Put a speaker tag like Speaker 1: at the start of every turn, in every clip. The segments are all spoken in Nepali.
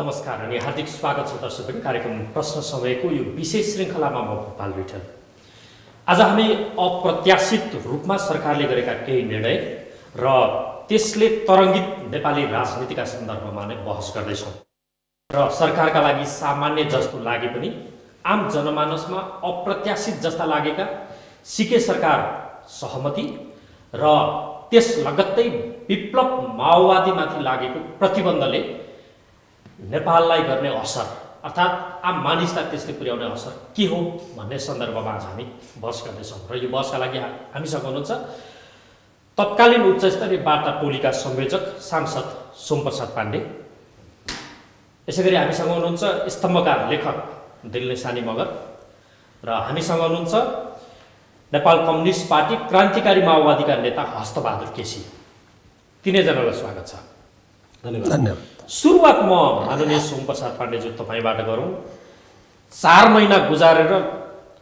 Speaker 1: नमस्कार अनि हार्दिक स्वागत छ दर्शकहरू। कार्यक्रम प्रश्न समयको यो विशेष श्रृङ्खलामा म भोपाल रिठल आज हामी अप्रत्याशित रूपमा सरकारले गरेका केही निर्णय र त्यसले तरङ्गित नेपाली राजनीतिका सन्दर्भमा नै बहस गर्दैछौँ। र सरकारका लागि सामान्य जस्तो लागे पनि आम जनमानसमा अप्रत्याशित जस्ता लागेका सिके सरकार सहमति र त्यस लगत्तै विप्लव माओवादीमाथि लागेको प्रतिबन्धले नेपाललाई गर्ने असर अर्थात् आम मानिसलाई त्यसले पुर्याउने असर के हो भन्ने सन्दर्भमा आज हामी बहस गर्दैछौँ र यो बहसका लागि हामीसँग हुनुहुन्छ तत्कालीन उच्च स्तरीय वार्ता टोलीका संयोजक सांसद सोमप्रसाद पाण्डे। यसै गरी हामीसँग हुनुहुन्छ स्तम्भकार लेखक दिल्ली सानी मगर र हामीसँग हुनुहुन्छ नेपाल कम्युनिस्ट पार्टी क्रान्तिकारी माओवादीका नेता हस्तबहादुर केसी। तिनैजनालाई स्वागत छ।
Speaker 2: धन्यवाद।
Speaker 3: धन्यवाद।
Speaker 1: सुरुवात म माननीय सोमप्रसाद पाण्डेज्यू तपाईँबाट गरौँ। चार महिना गुजारेर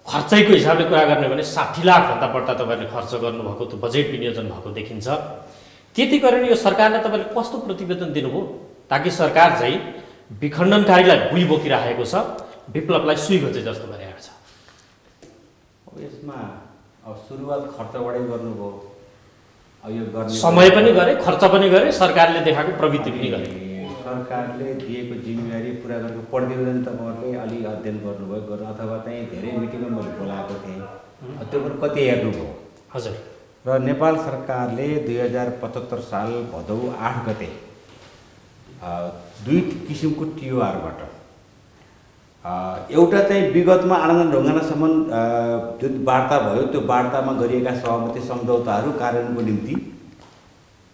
Speaker 1: खर्चैको हिसाबले कुरा गर्ने हो भने साठी लाखभन्दा बढ्ता तपाईँले खर्च गर्नुभएको त्यो बजेट विनियोजन भएको देखिन्छ। त्यति गरेर यो सरकारले तपाईँले कस्तो प्रतिवेदन दिनुभयो? ताकि सरकार चाहिँ विखण्डनकारीलाई बुइ बोकिराखेको छ विप्लवलाई सुई खोजे जस्तो भइरहेको छ।
Speaker 2: अब यसमा अब सुरुवात खर्चबाटै गर्नुभयो। अब यो गर्ने
Speaker 1: समय पनि गरे खर्च पनि गरे सरकारले देखाएको प्रवृत्ति पनि गरे।
Speaker 2: सरकारले दिएको जिम्मेवारी पुरा गरेको प्रतिवेदन तपाईँहरूले अलि अध्ययन गर्नुभयो गर्नु अथवा चाहिँ धेरै मिटिङमा मैले बोलाएको थिएँ। त्यो पनि कति हेर्नुभयो?
Speaker 1: हजुर।
Speaker 2: र नेपाल सरकारले दुई हजार पचहत्तर साल भदौ आठ गते दुई किसिमको टिओआरबाट एउटा चाहिँ विगतमा आनन्द ढुङ्गानासम्म जुन वार्ता भयो त्यो वार्तामा गरिएका सहमति सम्झौताहरू कार्यान्वयनको निम्ति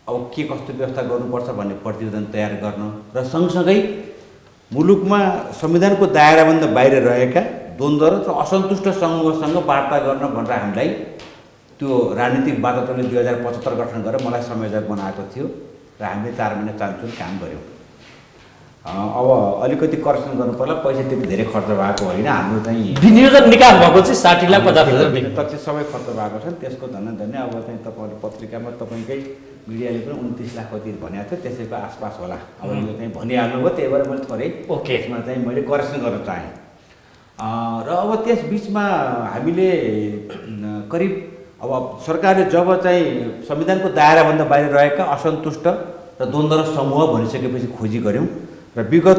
Speaker 2: अब के कस्तो व्यवस्था गर्नुपर्छ भन्ने प्रतिवेदन तयार गर्न र सँगसँगै मुलुकमा संविधानको दायराभन्दा बाहिर रहेका द्वन्द्व र असन्तुष्ट समूहसँग वार्ता गर्न भनेर हामीलाई त्यो राजनीतिक वातावरणले दुई हजार पचहत्तर गठन गरेर मलाई संयोजक बनाएको थियो र हामीले चार महिना चान्चुन काम गऱ्यौँ। अब अलिकति करेक्सन गर्नु पर्ला पैसा त्यति धेरै खर्च भएको होइन हाम्रो चाहिँ
Speaker 1: विनियोजन निकास भएको चाहिँ साठी लाख पचास हजार
Speaker 2: तथ्य सबै खर्च भएको छ त्यसको धन्य धन्य अब चाहिँ तपाईँहरूले पत्रिकामा तपाईँकै मिडियाले पनि उन्तिस लाख कति भनेको थियो त्यसैको आसपास होला। अब यो चाहिँ भनिहाल्नुभयो त्यही भएर मैले थोरै
Speaker 1: ओके।
Speaker 2: यसमा चाहिँ मैले करेक्सन गर्न चाहेँ। र अब त्यस बिचमा हामीले करिब अब सरकारले जब चाहिँ संविधानको दायराभन्दा बाहिर रहेका असन्तुष्ट र द्वन्द्व समूह भनिसकेपछि खोजी गऱ्यौँ र विगत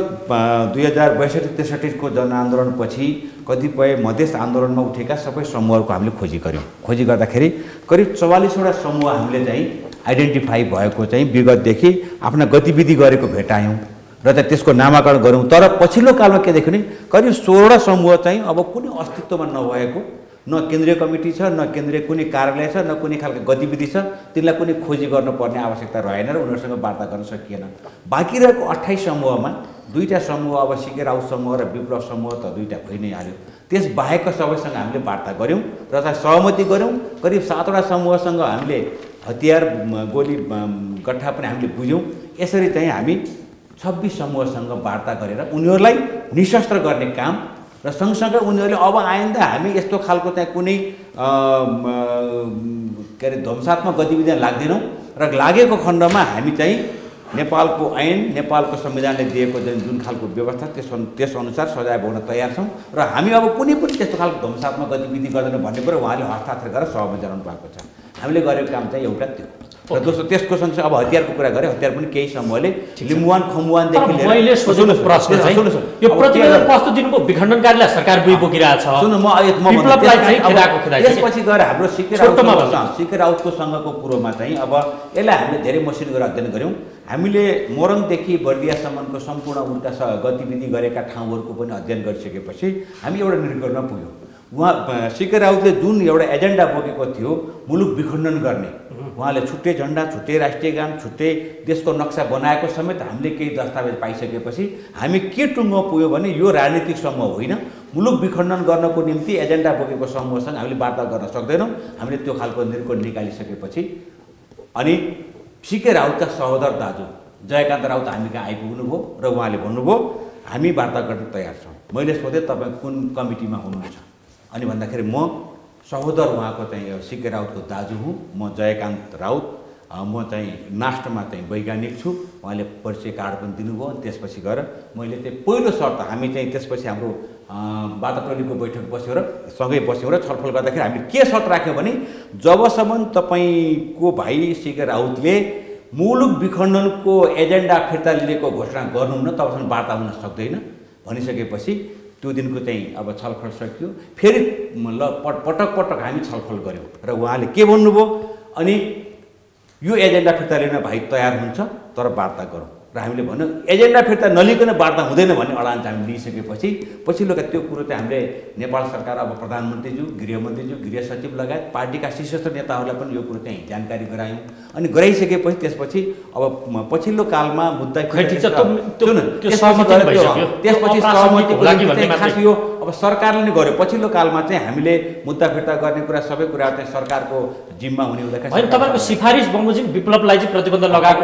Speaker 2: दुई हजार बैसठी त्रिसठीको जनआन्दोलनपछि कतिपय मधेस आन्दोलनमा उठेका सबै समूहहरूको हामीले खोजी गऱ्यौँ। खोजी गर्दाखेरि करिब चौवालिसवटा समूह हामीले चाहिँ आइडेन्टिफाई भएको चाहिँ विगतदेखि आफ्ना गतिविधि गरेको भेटायौँ र चाहिँ त्यसको नामाकरण गऱ्यौँ तर पछिल्लो कालमा के देख्यो भने करिब सोह्रवटा समूह चाहिँ अब कुनै अस्तित्वमा नभएको न केन्द्रीय कमिटी छ न केन्द्रीय कुनै कार्यालय छ न कुनै खालको गतिविधि छ तिनलाई कुनै खोजी गर्नुपर्ने आवश्यकता रहेन र उनीहरूसँग वार्ता गर्न सकिएन। बाँकी रहेको अठाइस समूहमा दुईवटा समूह अब सिके राउत समूह र विप्लव समूह त दुईवटा भइ नै हाल्यो। त्यस बाहेकका सबैसँग हामीले वार्ता गऱ्यौँ र सहमति गऱ्यौँ। करिब सातवटा समूहसँग हामीले हतियार गोली म, गट्ठा पनि हामीले बुझ्यौँ। यसरी चाहिँ हामी छब्बिस समूहसँग वार्ता गरेर उनीहरूलाई निशस्त्र गर्ने काम र सँगसँगै उनीहरूले अब आइन्दा हामी यस्तो खालको चाहिँ कुनै के अरे ध्वंसात्मक गतिविधिमा लाग्दैनौँ र लागेको खण्डमा हामी चाहिँ नेपालको ऐन नेपालको संविधानले दिएको जुन खालको व्यवस्था त्यस अनु- त्यसअनुसार सजाय भोग्न तयार छौँ र हामी अब कुनै पनि त्यस्तो खालको ध्वंसात्मक गतिविधि गर्दैनौँ भन्ने कुरो उहाँले हस्ताक्षर गरेर सहमति जनाउनु भएको छ। हामीले गरेको काम चाहिँ एउटा त्यो र दोस्रो त्यसको सँगसँगै अब हतियारको कुरा गरेँ हतियार पनि केही समूहले लिम्बुवान खम्बुवानदेखि
Speaker 1: कस्तो दिनुभयो? विखण्डनकारीलाई सरकार
Speaker 2: सुन्नु म त्यसपछि गएर हाम्रो सिके। सिके राउतको सँगको कुरोमा चाहिँ अब यसलाई हामीले धेरै मसिनो गरेर अध्ययन गऱ्यौँ। हामीले मोरङदेखि बर्दियासम्मको सम्पूर्ण उनका गतिविधि गरेका ठाउँहरूको पनि अध्ययन गरिसकेपछि हामी एउटा निर्गणमा पुग्यौँ। उहाँ सिके राउतले जुन एउटा एजेन्डा बोकेको थियो मुलुक विखण्डन गर्ने। उहाँले छुट्टै झन्डा छुट्टै राष्ट्रिय गान छुट्टै देशको नक्सा बनाएको समेत हामीले केही दस्तावेज पाइसकेपछि हामी के टुङ्गो पुग्यो भने यो राजनीतिक समूह होइन। मुलुक विखण्डन गर्नको निम्ति एजेन्डा बोकेको समूहसँग हामीले वार्ता गर्न सक्दैनौँ। हामीले त्यो खालको निर्कोण निकालिसकेपछि। अनि सिके राउतका सहोदर दाजु जयकान्त राउत हामी कहाँ आइपुग्नुभयो र उहाँले भन्नुभयो हामी वार्ता गर्न तयार छौँ। मैले सोधेँ तपाईँ कुन कमिटीमा हुनुहुन्छ? अनि भन्दाखेरि म सहोदर उहाँको चाहिँ सिके राउतको दाजु हुँ। म जयकान्त राउत। म चाहिँ नास्टमा चाहिँ वैज्ञानिक छु। उहाँले परिचय कार्ड पनि दिनुभयो। अनि त्यसपछि गएर मैले चाहिँ पहिलो शर्त हामी चाहिँ त्यसपछि हाम्रो टोलीको बैठक बस्यो र सँगै बस्यौँ र छलफल गर्दाखेरि हामीले के शर्त राख्यौँ भने जबसम्म तपाईँको भाइ सिके राउतले मुलुक विखण्डनको एजेन्डा फिर्ता लिएको घोषणा गर्नुहुन्न तबसम्म वार्ता हुन सक्दैन। भनिसकेपछि त्यो दिनको चाहिँ अब छलफल सकियो। फेरि ल पट पटक पटक हामी छलफल गऱ्यौँ। र उहाँले के भन्नुभयो? अनि यो एजेन्डा फिर्ता लिन भाइ तयार हुन्छ तर वार्ता गरौँ। र हामीले भन्यो एजेन्डा फिर्ता नलिकन वार्ता हुँदैन भन्ने अडान चाहिँ हामी लिइसकेपछि पछिल्लो त्यो कुरो चाहिँ हामीले नेपाल सरकार अब प्रधानमन्त्रीज्यू गृहमन्त्रीज्यू गृह सचिव लगायत पार्टीका शीर्षस्थ नेताहरूलाई पनि यो कुरो चाहिँ जानकारी गरायौँ। अनि गराइसकेपछि त्यसपछि अब पछिल्लो कालमा मुद्दा त्यसपछि
Speaker 1: सहमति
Speaker 2: खास। यो अब सरकारले नै गर्यो। पछिल्लो कालमा चाहिँ हामीले मुद्दा फिर्ता गर्ने कुरा सबै कुरा चाहिँ सरकारको जिम्मा हुने हुँदाखेरि
Speaker 1: होइन तपाईँको सिफारिस बमोजिम विप्लवलाई चाहिँ प्रतिबन्ध लगाएको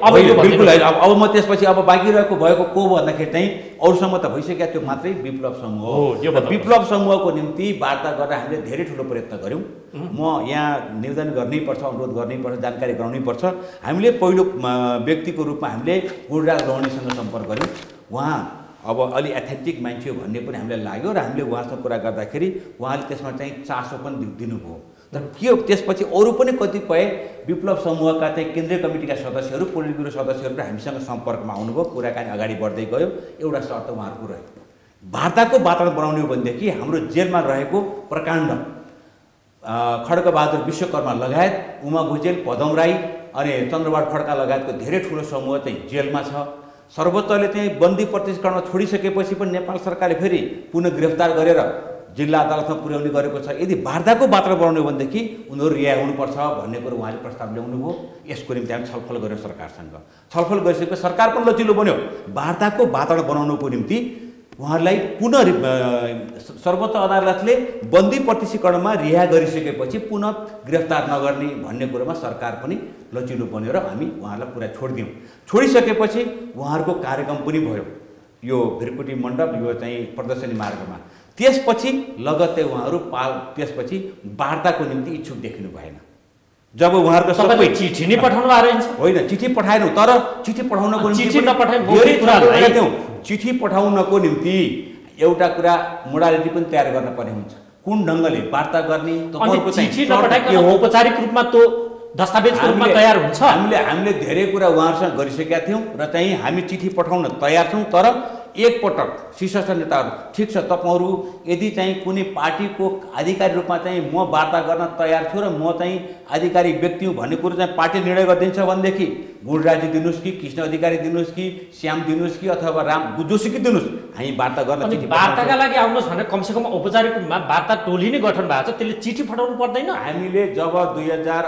Speaker 1: अब
Speaker 2: बिल्कुल होइन। अब अब म त्यसपछि अब बाँकी रहेको भएको को भन्दाखेरि चाहिँ अरूसँग त भइसक्यो त्यो मात्रै विप्लव समूह
Speaker 1: हो।
Speaker 2: विप्लव समूहको निम्ति वार्ता गरेर हामीले धेरै ठुलो प्रयत्न गऱ्यौँ। म यहाँ निवेदन गर्नैपर्छ अनुरोध गर्नैपर्छ जानकारी गराउनैपर्छ हामीले पहिलो व्यक्तिको रूपमा हामीले गुरुराज रौणीसँग सम्पर्क गऱ्यौँ। उहाँ अब अलि एथेन्टिक मान्छे भन्ने पनि हामीलाई लाग्यो र हामीले उहाँसँग कुरा गर्दाखेरि उहाँले त्यसमा चाहिँ चासो पनि दिनुभयो। तर के त्यसपछि अरू पनि कतिपय विप्लव समूहका चाहिँ केन्द्रीय कमिटीका सदस्यहरू पोलिट ब्युरो सदस्यहरू पनि हामीसँग सम्पर्कमा आउनुभयो। कुराकानी अगाडि बढ्दै गयो। एउटा शर्त उहाँहरूको रह्यो वार्ताको वातावरण बनाउने हो भनेदेखि हाम्रो जेलमा रहेको प्रकाण्ड खड्गबहादुर विश्वकर्मा लगायत उमा भुजेल पदम राई अनि चन्द्रबहादुर खड्का लगायतको धेरै ठुलो समूह चाहिँ जेलमा छ। सर्वोच्चले चाहिँ बन्दी प्रतिष्करणमा छोडिसकेपछि पनि नेपाल सरकारले फेरि पुनः गिरफ्तार गरेर जिल्ला अदालतमा पुर्याउने गरेको छ। यदि वार्ताको वातावरण हो भनेदेखि उनीहरू रिहा हुनुपर्छ भन्ने कुरो उहाँले प्रस्ताव ल्याउनुभयो। यसको निम्ति हामी छलफल गऱ्यौँ सरकारसँग। छलफल गरिसकेपछि सरकार पनि लचिलो बन्यो। वार्ताको वातावरण बनाउनुको निम्ति उहाँहरूलाई पुनः सर्वोच्च अदालतले बन्दी प्रतिष्ठीकरणमा रिहा गरिसकेपछि पुनः गिरफ्तार नगर्ने भन्ने कुरोमा सरकार पनि लचिलो बन्यो र हामी उहाँहरूलाई पुरा छोडिदियौँ। छोडिसकेपछि उहाँहरूको कार्यक्रम पनि भयो यो भिरकुटी मण्डप यो चाहिँ प्रदर्शनी मार्गमा। त्यसपछि लगत्तै उहाँहरू पाल त्यसपछि वार्ताको निम्ति इच्छुक देखिनु भएन। जब उहाँहरूको सबै
Speaker 1: चिठी नै पठाउनु
Speaker 2: होइन चिठी पठाएनौँ तर चिठी पठाउनको
Speaker 1: चिठी
Speaker 2: चिठी पठाउनको निम्ति एउटा कुरा मोडालिटी पनि तयार गर्न पर्ने हुन्छ। कुन ढङ्गले वार्ता गर्ने
Speaker 1: औपचारिक रूपमा त्यो दस्तावेजको रूपमा तयार हुन्छ।
Speaker 2: हामीले हामीले धेरै कुरा उहाँहरूसँग गरिसकेका थियौँ र चाहिँ हामी चिठी पठाउन तयार छौँ तर एकपटक शीर्षस्थ नेताहरू ठिक छ तपाईँहरू यदि चाहिँ कुनै पार्टीको आधिकारिक रूपमा चाहिँ म वार्ता गर्न तयार छु र म चाहिँ आधिकारिक व्यक्ति हुँ भन्ने कुरो चाहिँ पार्टी निर्णय गरिदिन्छ भनेदेखि गुणराजी दिनुहोस् कि कृष्ण अधिकारी दिनुहोस् कि श्याम दिनुहोस् कि अथवा राम जोसुकी दिनुहोस् हामी वार्ता गर्न
Speaker 1: वार्ताका। लागि आउनुहोस् भने कमसेकम औपचारिक रूपमा वार्ता टोली नै गठन भएको छ त्यसले चिठी पठाउनु पर्दैन
Speaker 2: हामीले जब दुई हजार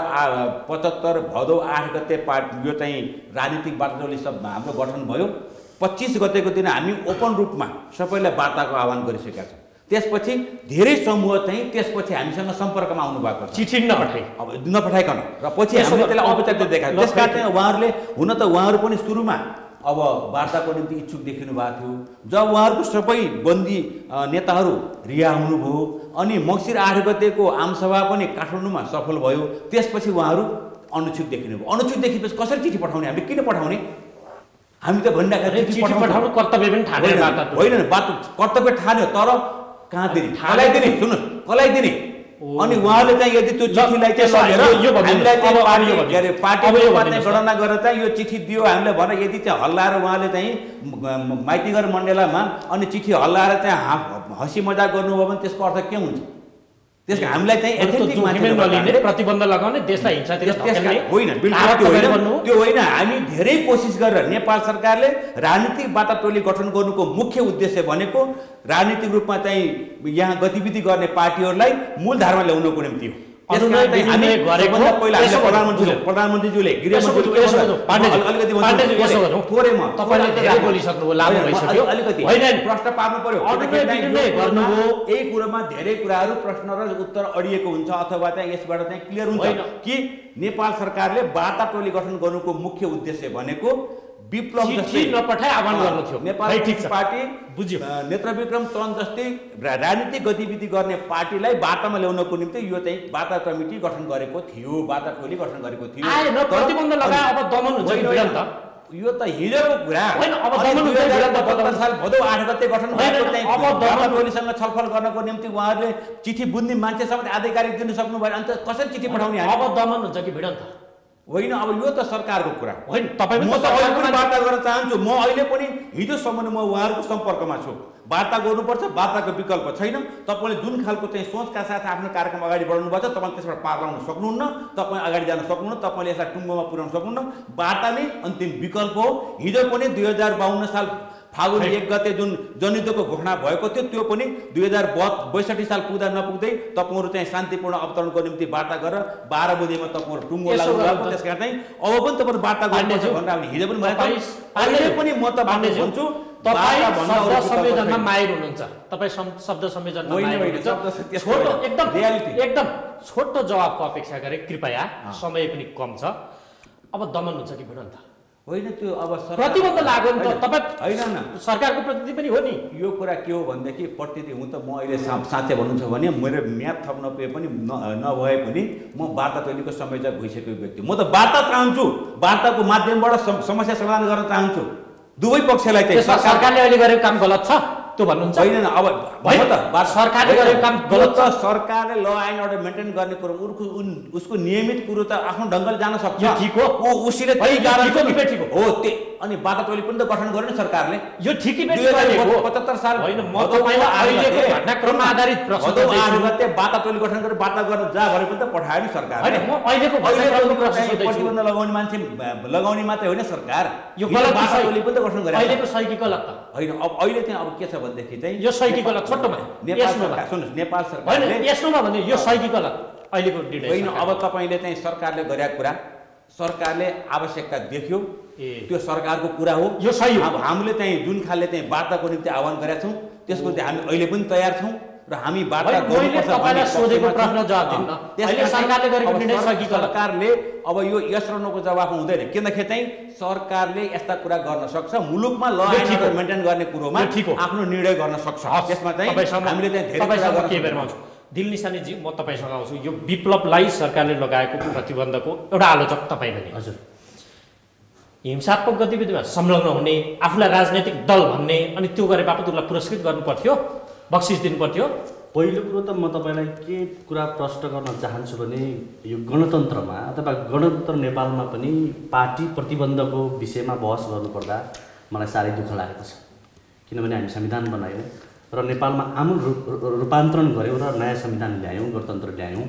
Speaker 2: पचहत्तर भदौ आठ गते पार्ट यो चाहिँ राजनीतिक वार्ता टोली सब हाम्रो गठन भयो पच्चिस गतेको दिन हामी ओपन रूपमा सबैलाई वार्ताको आह्वान गरिसकेका छौँ। त्यसपछि धेरै समूह चाहिँ त्यसपछि हामीसँग सम्पर्कमा आउनु भएको छ।
Speaker 1: चिठी नपठाइ
Speaker 2: अब नपठाइकन। र पछि हामीले त्यसलाई औपचारिक देखाएको
Speaker 1: ल,
Speaker 2: त्यस कारण चाहिँ उहाँहरूले हुन त उहाँहरू पनि सुरुमा अब वार्ताको निम्ति इच्छुक देखिनु भएको थियो। जब उहाँहरूको सबै बन्दी नेताहरू रिहा हुनुभयो अनि मङ्सिर आठ गतेको आमसभा पनि काठमाडौँमा सफल भयो त्यसपछि उहाँहरू अनुच्छुक देखिनु भयो अनुच्छुक देखिएपछि कसरी चिठी पठाउने? हामीले किन पठाउने? हामी त
Speaker 1: पठाउनु कर्तव्य पनि
Speaker 2: होइन बात कर्तव्य ठान्यो तर कहाँ दिने कसलाई दिने सुन्नुहोस् कसलाई दिने
Speaker 1: ओ।
Speaker 2: अनि उहाँले चाहिँ यदि त्यो चिठीलाई चाहिँ
Speaker 1: त्यसो भए
Speaker 2: लगेर
Speaker 1: यो- यो भनिदिनुहोस्।
Speaker 2: हामीलाई चाहिँ
Speaker 1: अब- अब
Speaker 2: पार्टी
Speaker 1: यो
Speaker 2: के अरे
Speaker 1: भनिदिनुहोस्।
Speaker 2: पार्टी
Speaker 1: अब यो
Speaker 2: रूपमा चाहिँ
Speaker 1: भनिदिनुहोस्।
Speaker 2: गणना गरेर चाहिँ यो चिठी दियो हामीले भने यदि चाहिँ हल्लाएर उहाँले चाहिँ माइतीघर मण्डेलामा अनि चिठी हल्लाएर चाहिँ हँसी मजाक गर्नुभयो भने त्यसको अर्थ के हुन्छ त्यसको हामीलाई चाहिँ।
Speaker 1: प्रतिबन्ध लगाउने देशलाई
Speaker 2: होइन त्यो होइन हामी धेरै कोसिस गरेर नेपाल सरकारले राजनीतिक वार्ता टोली गठन गर्नुको मुख्य उद्देश्य भनेको राजनीतिक रूपमा चाहिँ यहाँ गतिविधि गर्ने पार्टीहरूलाई मूलधारमा ल्याउनको निम्ति हो प्रधानमन्त्रीज्यूले प्रश्न पार्नु पर्यो। यही कुरोमा धेरै कुराहरू प्रश्न र उत्तर अडिएको हुन्छ अथवा चाहिँ यसबाट चाहिँ क्लियर हुन्छ। कि नेपाल सरकारले वार्ता टोली गठन गर्नुको मुख्य उद्देश्य भनेको विप्लव जस्तै
Speaker 1: नपठाए आह्वान गर्नु थियो
Speaker 2: नेपाल। पार्टी
Speaker 1: बुझ्यो।
Speaker 2: अ, नेत्र विक्रम चन्द जस्तै राजनीतिक गतिविधि गर्ने पार्टीलाई वार्तामा ल्याउनको निम्ति यो चाहिँ वार्ता कमिटी गठन गरेको थियो वार्ता टोली गठन गरेको थियो
Speaker 1: प्रतिबन्ध लगाए, अब दमन हुन्छ?
Speaker 2: यो त हिजोको कुरा
Speaker 1: होइन, अब दमन हुन्छ कि
Speaker 2: 2072
Speaker 1: भिडन्त?
Speaker 2: साल भदौ आठ गते गठन भएको
Speaker 1: अब दमन-
Speaker 2: टोलीसँग छलफल गर्नको निम्ति उहाँहरूले चिठी बुझ्ने मान्छे समेत आधिकारिक दिन सक्नु भयो अन्त कसरी चिठी पठाउने?
Speaker 1: अब दमन हुन्छ कि भिडन्त
Speaker 2: होइन अब यो त सरकारको कुरा
Speaker 1: होइन तपाईँ
Speaker 2: म त वार्ता गर्न चाहन्छु। म अहिले पनि हिजोसम्म म उहाँहरूको सम्पर्कमा छु। वार्ता गर्नुपर्छ वार्ताको विकल्प छैन। तपाईँले जुन खालको चाहिँ सोचका साथ आफ्नो कार्यक्रम अगाडि बढाउनु भएको छ तपाईँले त्यसबाट पार लगाउन सक्नुहुन्न तपाईँ अगाडि जान सक्नुहुन्न तपाईँले यसलाई टुङ्गोमा पुर्याउन सक्नुहुन्न। वार्ता नै अन्तिम विकल्प हो। हिजो पनि दुई हजार बाहन्न साल फागुन एक गते जुन जनयुद्धको घोषणा भएको थियो त्यो पनि दुई हजार बैसठी साल पुग्दा नपुग्दै तपाईँहरू चाहिँ शान्तिपूर्ण अवतरणको निम्ति वार्ता गरेर बाह्र बजीमा तपाईँहरू टुङ्गो लाग्नु भएको
Speaker 1: त।
Speaker 2: त्यस कारण चाहिँ अब पनि तपाईँहरू वार्ता गर्नुपर्छ भनेर हिजो पनि। अहिले पनि म तपाईँलाई
Speaker 1: पाण्डेज्यू,
Speaker 2: भन्छु
Speaker 1: संयोजनमा। माहिर हुनुहुन्छ तपाईँ शब्द संयोजनमा छोटो। एकदम। एकदम छोटो जवाबको अपेक्षा गरे कृपया। समय पनि कम छ अब दमन हुन्छ कि भिडन्त
Speaker 2: होइन त्यो अब
Speaker 1: प्रतिबन्ध लाग्यो नि त। तपाईँ
Speaker 2: होइन
Speaker 1: सरकारको प्रतिनिधि पनि हो नि।
Speaker 2: यो कुरा के हो भनेदेखि प्रतिनिधि हुँ त म अहिले साँच्चै भन्नुहुन्छ भने मेरो म्याथ थप नपुगे पनि न नभए पनि म वार्ता टोलीको संयोजक भइसकेको व्यक्ति म त वार्ता चाहन्छु। वार्ताको माध्यमबाट सम- समस्या समाधान गर्न चाहन्छु। दुवै पक्षलाई चाहिँ
Speaker 1: सरकारले अहिले गरेको काम गलत छ। त्यो भन्नुहुन्छ?
Speaker 2: होइन अब हो त।
Speaker 1: सरकारले गरेको काम गलत
Speaker 2: त सरकारले ल एन्ड अर्डर मेन्टेन गर्ने कुरो उसको उसको नियमित कुरो त आफ्नो ढङ्गले जान सक्छ।
Speaker 1: ठिक हो।
Speaker 2: ऊ उसले
Speaker 1: ठिक हो
Speaker 2: त्यो अनि वार्ता टोली पनि त गठन गर्यो नि सरकारले।
Speaker 1: यो ठिकै।
Speaker 2: पचहत्तर साल
Speaker 1: होइन म घटनाक्रममा आधारित।
Speaker 2: गते वार्ता टोली गठन गरेर वार्ता गर्न जा भने पनि त पठायो नि सरकारले।
Speaker 1: होइन, म अहिलेको।
Speaker 2: प्रतिबन्ध लगाउने मान्छे लगाउने मात्रै होइन सरकार।
Speaker 1: यो गलत
Speaker 2: टोली पनि त गठन गरेको छ।
Speaker 1: अहिलेको सही कि गलत
Speaker 2: होइन अब अहिले चाहिँ अब के छ भनेदेखि चाहिँ
Speaker 1: यो सही कि गलत छोटोमा
Speaker 2: नेपाल सरकार सुन्नुहोस् नेपाल सरकारले
Speaker 1: यसमा भने यो सही कि गलत अहिलेको
Speaker 2: होइन। अब तपाईँले चाहिँ सरकारले गरेका कुरा सरकारले आवश्यकता देख्यो। त्यो सरकारको कुरा हो
Speaker 1: यो सही हो।
Speaker 2: अब हामीले चाहिँ जुन खालले चाहिँ वार्ताको निम्ति आह्वान गरेका छौँ त्यसको निम्ति हामी अहिले पनि तयार छौँ र हामी
Speaker 1: सरकारले
Speaker 2: अब यो यस र नोको जवाब हुँदैन। किनकि चाहिँ सरकारले यस्ता कुरा गर्न सक्छ मुलुकमा ल एन्ड मेन्टेन गर्ने कुरोमा। आफ्नो निर्णय गर्न सक्छ। त्यसमा चाहिँ हामीले चाहिँ
Speaker 1: दिल निशानीजी म तपाईँसँग आउँछु। यो विप्लवलाई सरकारले लगाएको प्रतिबन्धको एउटा आलोचक तपाईँ पनि।
Speaker 3: हजुर।
Speaker 1: हिंसात्मक गतिविधिमा संलग्न हुने आफूलाई राजनैतिक दल भन्ने अनि त्यो गरे बापत उसलाई पुरस्कृत गर्नु पर्थ्यो बक्सिस दिनु पर्थ्यो
Speaker 3: पहिलो कुरो त म तपाईँलाई के कुरा प्रश्न गर्न चाहन्छु भने यो गणतन्त्रमा अथवा गणतन्त्र नेपालमा पनि पार्टी प्रतिबन्धको विषयमा बहस गर्नुपर्दा मलाई साह्रै दुःख लागेको छ। किनभने हामी संविधान बनायौँ र नेपालमा आमूल रूप रूपान्तरण गऱ्यौँ र नयाँ संविधान ल्यायौँ गणतन्त्र ल्यायौँ।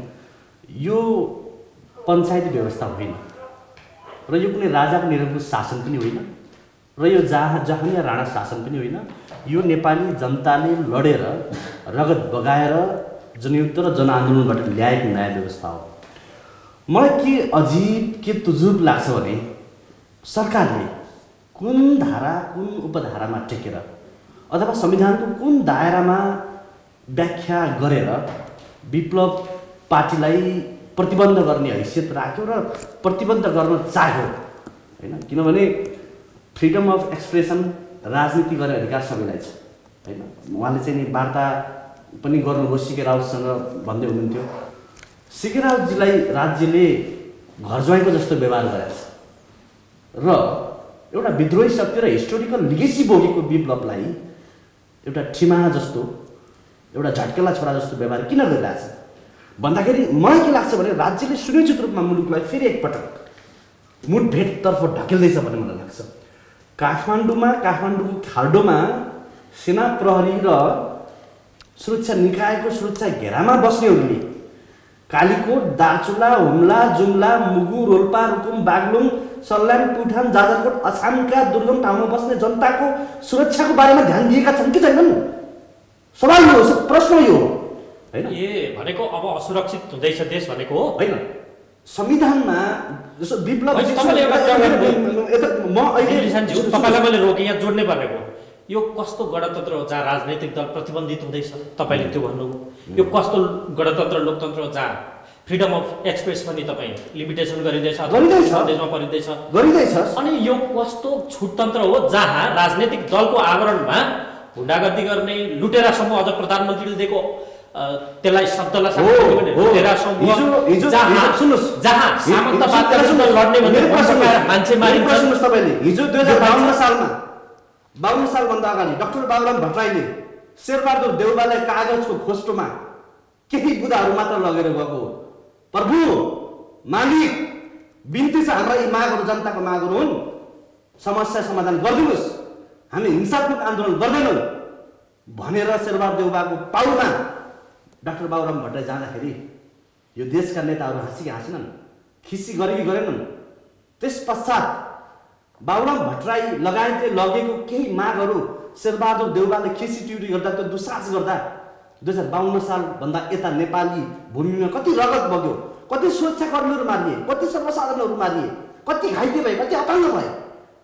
Speaker 3: यो पञ्चायती व्यवस्था होइन र यो कुनै राजाको निरङ्कुश शासन पनि होइन र यो जहाँ जहाँनिया राणा शासन पनि होइन। यो नेपाली जनताले लडेर रगत बगाएर जनयुद्ध र जनआन्दोलनबाट ल्याएको नयाँ व्यवस्था हो। मलाई के अजिब के तुजुब लाग्छ भने सरकारले कुन धारा कुन उपधारामा टेकेर अथवा संविधानको कुन दायरामा व्याख्या गरेर विप्लव पार्टीलाई प्रतिबन्ध गर्ने हैसियत राख्यो र प्रतिबन्ध गर्न चाह्यो होइन? किनभने फ्रिडम अफ एक्सप्रेसन राजनीति गर्ने अधिकार सबैलाई छ। होइन? उहाँले चाहिँ नि वार्ता पनि गर्नुभयो सिके राउतसँग भन्दै हुनुहुन्थ्यो। सिके राउतजीलाई राज्यले घर ज्वाइँको जस्तो व्यवहार गरेको छ। र एउटा विद्रोही शक्ति र हिस्टोरिकल लिगेसी बोकेको विप्लवलाई एउटा ठिमा जस्तो एउटा झट्केला छोरा जस्तो व्यवहार किन गरिरहेछ भन्दाखेरि मलाई के लाग्छ भने राज्यले सुनिश्चित रूपमा मुलुकलाई फेरि एकपटक मुठभेडतर्फ ढकेल्दैछ भन्ने मलाई लाग्छ। काठमाडौँमा काठमाडौँको खाल्डोमा सेना प्रहरी र सुरक्षा निकायको सुरक्षा घेरामा बस्नेहरूले कालीकोट दार्चुला हुम्ला जुम्ला मुगु रोल्पा रुकुम बागलुङ सल्यान प्युठान जाजरकोट अछामका दुर्गम ठाउँमा बस्ने जनताको सुरक्षाको बारेमा ध्यान दिएका छन् कि छैनन्? सवाल यो प्रश्न यो हो। होइन?
Speaker 1: ए भनेको अब असुरक्षित हुँदैछ देश भनेको हो।
Speaker 3: होइन। संविधानमा जस्तो विप्लव म
Speaker 1: तपाईँलाई मैले रोकेँ यहाँ जोड्नै पर्ने हो यो कस्तो गणतन्त्र हो जहाँ राजनैतिक दल प्रतिबन्धित हुँदैछ? तपाईँले त्यो भन्नुभयो। यो कस्तो गणतन्त्र लोकतन्त्र हो जहाँ फ्रिडम अफ एक्सप्रेस पनि तपाईँ लिमिटेसन गरिँदैछ
Speaker 3: गरिँदैछ।
Speaker 1: परिँदैछ?
Speaker 3: गरिँदैछ।
Speaker 1: अनि यो कस्तो छुटतन्त्र हो जहाँ राजनैतिक दलको आवरणमा हुन्डागर्दी गर्ने लुटेरा समूह अझ प्रधानमन्त्रीले दिएको त्यसलाई शब्दलाई
Speaker 3: हिजो दुई हजार बाहन्न सालमा बाहन्न सालभन्दा अगाडि डाक्टर बाबुराम भट्टराईले शेरबहादुर देउबालाई कागजको खोस्टोमा केही बुदाहरू मात्र लगेर गएको हो। प्रभु मालिक बिन्ती छ हाम्रा यी मागहरू जनताको मागहरू हुन्। समस्या समाधान गरिदिनुहोस्। हामी हिंसात्मक आन्दोलन गर्दैनौँ। भनेर शेरबहादुर देउबाको पाउमा डाक्टर बाबुराम भट्टराई जाँदाखेरि यो देशका नेताहरू हाँसी हाँसेनन् खिसी गरे कि गरेनन्। त्यस पश्चात बाबुराम भट्टराई लगायतले लगेको केही मागहरू शेरबहादुर देउबाले खिसी टिउरी गर्दा त्यो दुसाज गर्दा दुई हजार बाहन्न सालभन्दा यता नेपाली भूमिमा कति रगत बग्यो कति सुरक्षाकर्मीहरू मारिए कति सर्वसाधारणहरू मारिए कति घाइते भए कति अपाङ्ग भए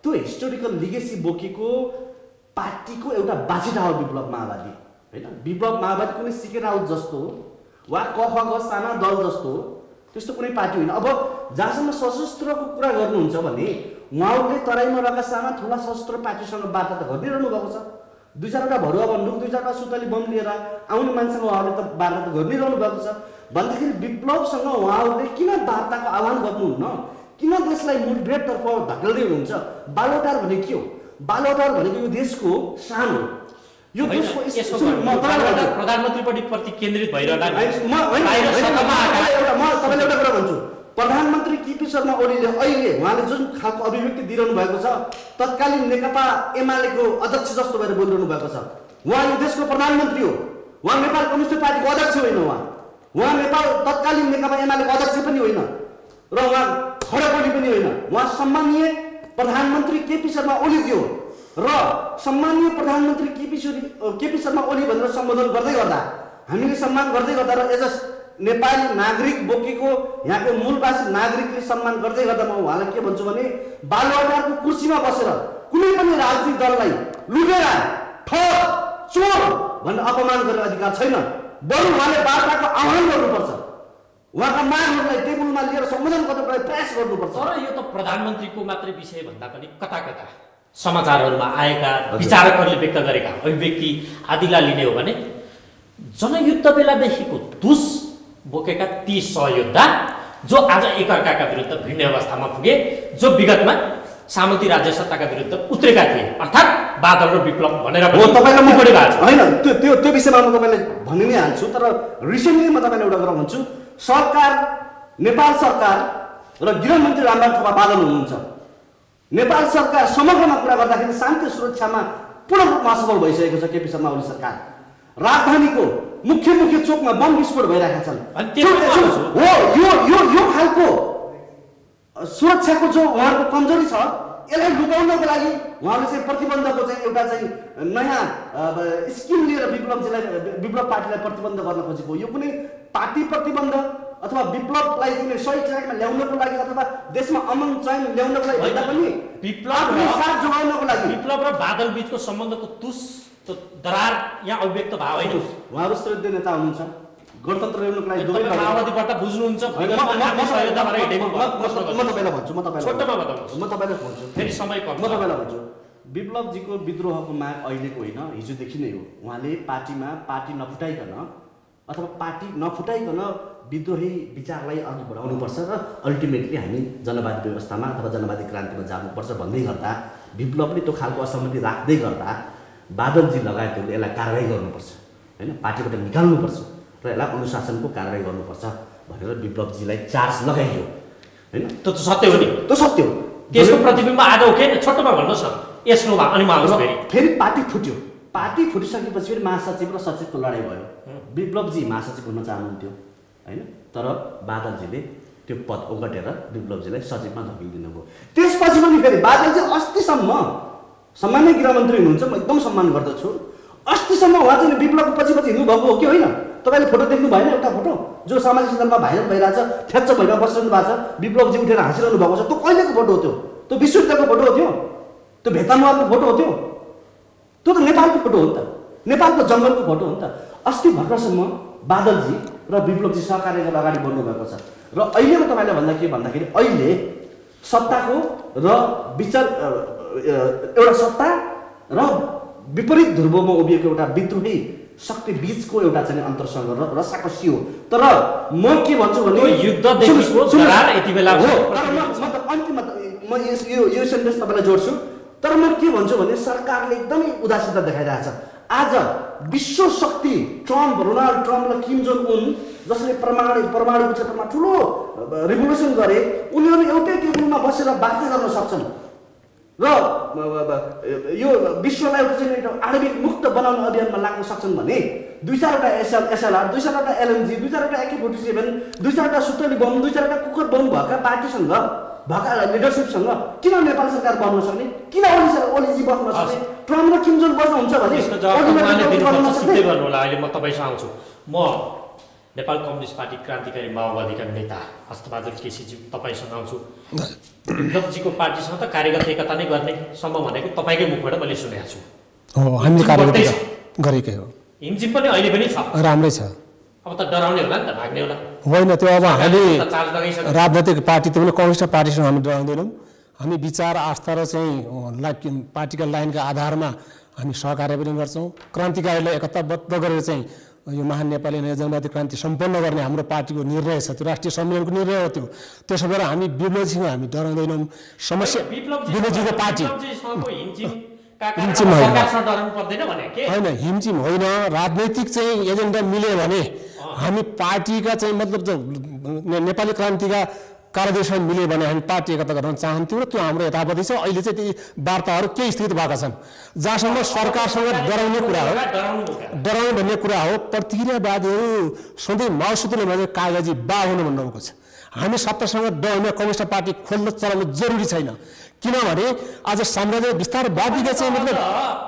Speaker 3: त्यो हिस्टोरिकल लिगेसी बोकेको पार्टीको एउटा बाछिटा हो विप्लव माओवादी होइन? विप्लव माओवादी कुनै सिकेर आउट जस्तो वा क ख ग साना दल जस्तो त्यस्तो कुनै पार्टी होइन। अब जहाँसम्म सशस्त्रको कुरा गर्नुहुन्छ भने उहाँहरूले तराईमा रहेका साना ठुला सशस्त्र पार्टीसँग वार्ता त गरिरहनु भएको छ। दुई चारवटा भरुवा बन्दुक दुई चारवटा सुतली बम लिएर आउने मान्छेसँग उहाँहरूले त वार्ता त गरिरहनु भएको छ। भन्दाखेरि विप्लवसँग उहाँहरूले किन वार्ताको आह्वान गर्नुहुन्न? किन देशलाई मुठभेडतर्फ धकेल्दै हुनुहुन्छ? बालोटार भनेको के हो? बालोटार भनेको यो देशको शान हो। यो।
Speaker 1: प्रधानमन्त्रीपट्टि केन्द्रित भइरहँदा
Speaker 3: म
Speaker 1: आएका-
Speaker 3: एउटा म तपाईँलाई एउटा कुरा भन्छु। प्रधानमन्त्री केपी शर्मा ओलीले अहिले उहाँले जुन खालको अभिव्यक्ति दिइरहनु भएको छ तत्कालीन नेकपा एमालेको अध्यक्ष जस्तो भएर बोलिरहनु भएको छ। उहाँ यो देशको प्रधानमन्त्री हो। उहाँ नेपाल कम्युनिस्ट पार्टीको अध्यक्ष होइन उहाँ। उहाँ नेपाल तत्कालीन नेकपा एमालेको अध्यक्ष पनि होइन। र उहाँ खडकोली पनि होइन। उहाँ सम्मानीय प्रधानमन्त्री केपी शर्मा ओलीजी हो। र सम्मानीय प्रधानमन्त्री केपी शर्मा केपी शर्मा ओली भनेर सम्बोधन गर्दै गर्दा हामीले सम्मान गर्दै गर्दा र एज अ नेपाली नागरिक बोकेको यहाँको मूलवासी नागरिकले सम्मान गर्दै गर्दा म उहाँलाई के भन्छु भने बालुवाटारको कुर्सीमा बसेर कुनै पनि राजनीतिक दललाई लुटेर ठग चोर भनेर अपमान गर्ने अधिकार छैन। बरु उहाँले वार्ताको आह्वान गर्नुपर्छ। उहाँका मागहरूलाई टेबलमा लिएर सम्बोधन गर्नको प्रयास गर्नुपर्छ।
Speaker 1: तर यो त प्रधानमन्त्रीको मात्रै विषय भन्दा पनि कता कता समाचारहरूमा आएका विचारकहरूले व्यक्त गरेका अभिव्यक्ति आदिलाई लिने हो भने जनयुद्ध बेलादेखिको दुस बोकेका ती सहयोद्धा जो आज एकअर्काका विरुद्ध भिन्न अवस्थामा पुगे जो विगतमा सामन्ती राज्य सत्ताका विरुद्ध उत्रेका थिए अर्थात् बादल र विप्लव भनेर
Speaker 3: होइन त्यो त्यो त्यो विषयमा म तपाईँलाई भनि नै हाल्छु तर रिसेन्टली म तपाईँलाई एउटा कुरा भन्छु। सरकार नेपाल सरकार र गृहमन्त्री रामबाग थापा बादल हुनुहुन्छ। नेपाल सरकार समग्रमा कुरा गर्दाखेरि शान्ति सुरक्षामा पूर्ण रूपमा असफल भइसकेको छ केपी शर्मा ओली सरकार राजधानीको मुख्य मुख्य चोकमा बम विस्फोट भइरहेका छन्। हो यो यो यो खालको सुरक्षाको जो उहाँहरूको कमजोरी छ यसलाई लुकाउनको लागि उहाँले चाहिँ प्रतिबन्धको चाहिँ एउटा चाहिँ नयाँ स्किम लिएर विप्लवजीलाई विप्लव पार्टीलाई प्रतिबन्ध गर्न खोजेको यो कुनै पार्टी प्रतिबन्ध अथवा विप्लवलाई चाहिँ सही ट्र्याकमा ल्याउनको लागि अथवा देशमा अमन चयन ल्याउनको लागि भन्दा पनि
Speaker 1: विप्लव
Speaker 3: साथ जोगाउनको लागि।
Speaker 1: विप्लव र बादल बिचको सम्बन्धको तुस दरार यहाँ अभिव्यक्त भयो होइन।
Speaker 3: उहाँहरू श्रद्धेय नेता हुनुहुन्छ। गणतन्त्र ल्याउनको लागि
Speaker 1: माओवादीबाट बुझ्नुहुन्छ
Speaker 3: म-। तपाईँलाई भन्छु म तपाईँलाई। म तपाईँलाई भन्छु।
Speaker 1: फेरि समय
Speaker 3: म। तपाईँलाई भन्छु। विप्लवजीको विद्रोहको माग अहिलेको होइन हिजोदेखि नै हो। उहाँले पार्टीमा पार्टी नफुटाइकन अथवा पार्टी नफुटाइकन विद्रोही विचारलाई अघि बढाउनुपर्छ र अल्टिमेटली हामी जनवादी व्यवस्थामा अथवा जनवादी क्रान्तिमा जानुपर्छ भन्दै गर्दा विप्लवले त्यो खालको असहमति राख्दै गर्दा बादलजी लगायतहरूले यसलाई कारवाही गर्नुपर्छ होइन? पार्टीबाट निकाल्नुपर्छ र यसलाई अनुशासनको कारवाही गर्नुपर्छ भनेर विप्लवजीलाई चार्ज लगाइयो होइन?
Speaker 1: त्यो त सत्य हो नि।
Speaker 3: त्यो सत्य हो।
Speaker 1: त्यसको प्रतिबिम्ब आज हो कि छोटोमा भन्नुहोस् न। अनि फेरि।
Speaker 3: पार्टी फुट्यो। पार्टी फुटिसकेपछि फेरि महासचिव र सचिवको लडाइँ भयो। विप्लवजी महासचिव हुन चाहनुहुन्थ्यो। होइन? तर बादलजीले त्यो पद ओगटेर विप्लवजीलाई सचिवमा धकिलिदिनु भयो त्यसपछि पनि फेरि बादलजी अस्तिसम्म सम्मान्य गृहमन्त्री हुनुहुन्छ म एकदम सम्मान गर्दछु। अस्तिसम्म उहाँ चाहिँ विप्लवको पछि पछि हिँड्नुभएको हो कि होइन? तपाईँले फोटो देख्नु भएन एउटा फोटो? जो सामाजिक सञ्जालमा भाइरल भइरहेछ ठ्याच्च भइमा बसिरहनु भएको छ विप्लवजी उठेर हाँसिरहनु भएको छ त्यो कहिलेको फोटो हो त्यो? त्यो विश्वयुद्धको फोटो हो त्यो। त्यो भेतानुहारको फोटो हो त्यो। त्यो त नेपालको फोटो हो नि त। नेपालको जङ्गलको फोटो हो नि त। अस्ति भर्खरसम्म बादलजी र विप्लवजी सहकार्य गरेर अगाडि बढ्नु भएको छ। र अहिले म तपाईँलाई भन्दा के भन्दाखेरि अहिले सत्ताको र विचार एउटा सत्ता र विपरीत ध्रुवमा उभिएको एउटा विद्रोही शक्ति बिचको एउटा चाहिँ अन्तरसँग र रसाकसी हो। तर म के भन्छु भने त अन्तिममा म यो यो सेन्टेन्स तपाईँलाई जोड्छु। तर म के भन्छु भने सरकारले एकदमै उदासीनता देखाइरहेछ। आज विश्व शक्ति ट्रम्प रोनाल्ड ट्रम्प र किम जोङ उन जसले परमाणु परमाणु क्षेत्रमा ठुलो रिभोल्युसन गरे उनीहरू एउटै टेबलमा बसेर बाध्य गर्न सक्छन्। र यो विश्वलाई एउटा आणविक मुक्त बनाउने अभियानमा लाग्न सक्छन् भने दुई चारवटा एसएल एसएलआर दुई चारवटा एलएनजी दुई चारवटा एके फोर्टी सेभेन दुई चारवटा सुतली बम दुई चारवटा कुकर बम भएका पार्टीसँग भएका लिडरसिपसँग किन नेपाल सरकार बन्न सक्ने? किन ओली सर ओलीजी बस्न सक्ने? ट्रम्प र किमजोन बस्नुहुन्छ भने
Speaker 1: अहिले म तपाईँसँग आउँछु। म नेपाल कम्युनिस्ट पार्टी क्रान्तिकारी माओवादीका नेता हस्तबहादुर केसीज्यू तपाईँसँग आउँछु। विप्लवजीको पार्टीसँग त कार्यगत एकता नै गर्ने सम्म भनेको तपाईँकै मुखबाट मैले सुनेको छु।
Speaker 4: हो हामीले। गरेकै हो।
Speaker 1: हिमजिम पनि अहिले पनि छ।
Speaker 4: राम्रै छ।
Speaker 1: अब त डराउने होला नि त भाग्ने होला।
Speaker 4: होइन त्यो अब हामी राजनैतिक पार्टी त्यो पनि कम्युनिस्ट पार्टीसँग हामी डराउँदैनौँ। हामी विचार आस्था र चाहिँ पार्टीका लाइनका आधारमा हामी सहकार्य पनि गर्छौँ। क्रान्तिकारीलाई एकताबद्ध गरेर चाहिँ यो महान नेपाली नयाँ जनवादी क्रान्ति सम्पन्न गर्ने हाम्रो पार्टीको निर्णय छ त्यो राष्ट्रिय सम्मेलनको निर्णय हो त्यो। त्यसो भएर हामी विप्लवजीसँग हामी डराउँदैनौँ। समस्या
Speaker 1: विप्लवजी
Speaker 4: विप्लवजीको पार्टी।
Speaker 1: कारणमा
Speaker 4: होइन। हिमचिम होइन राजनैतिक चाहिँ एजेन्डा मिल्यो भने हामी पार्टीका चाहिँ मतलब नेपाली क्रान्तिका कार्यदर्शन मिल्यो भने हामी पार्टी एकता गर्न चाहन्थ्यौँ र त्यो हाम्रो यथावधि छ। अहिले चाहिँ ती वार्ताहरू केही स्थित भएका छन्। जहाँसम्म सरकारसँग डराउने कुरा हो
Speaker 1: डराउनु
Speaker 4: भन्ने कुरा हो प्रतिक्रियावादीहरू सधैँ माओसुतले भने कागजी बा हुनु भन्नुभएको छ। हामी सत्तासँग डराउने कम्युनिस्ट पार्टी खोल्न चलाउनु जरुरी छैन। किनभने आज साम्राज्य विस्तारवादीका चाहिँ मतलब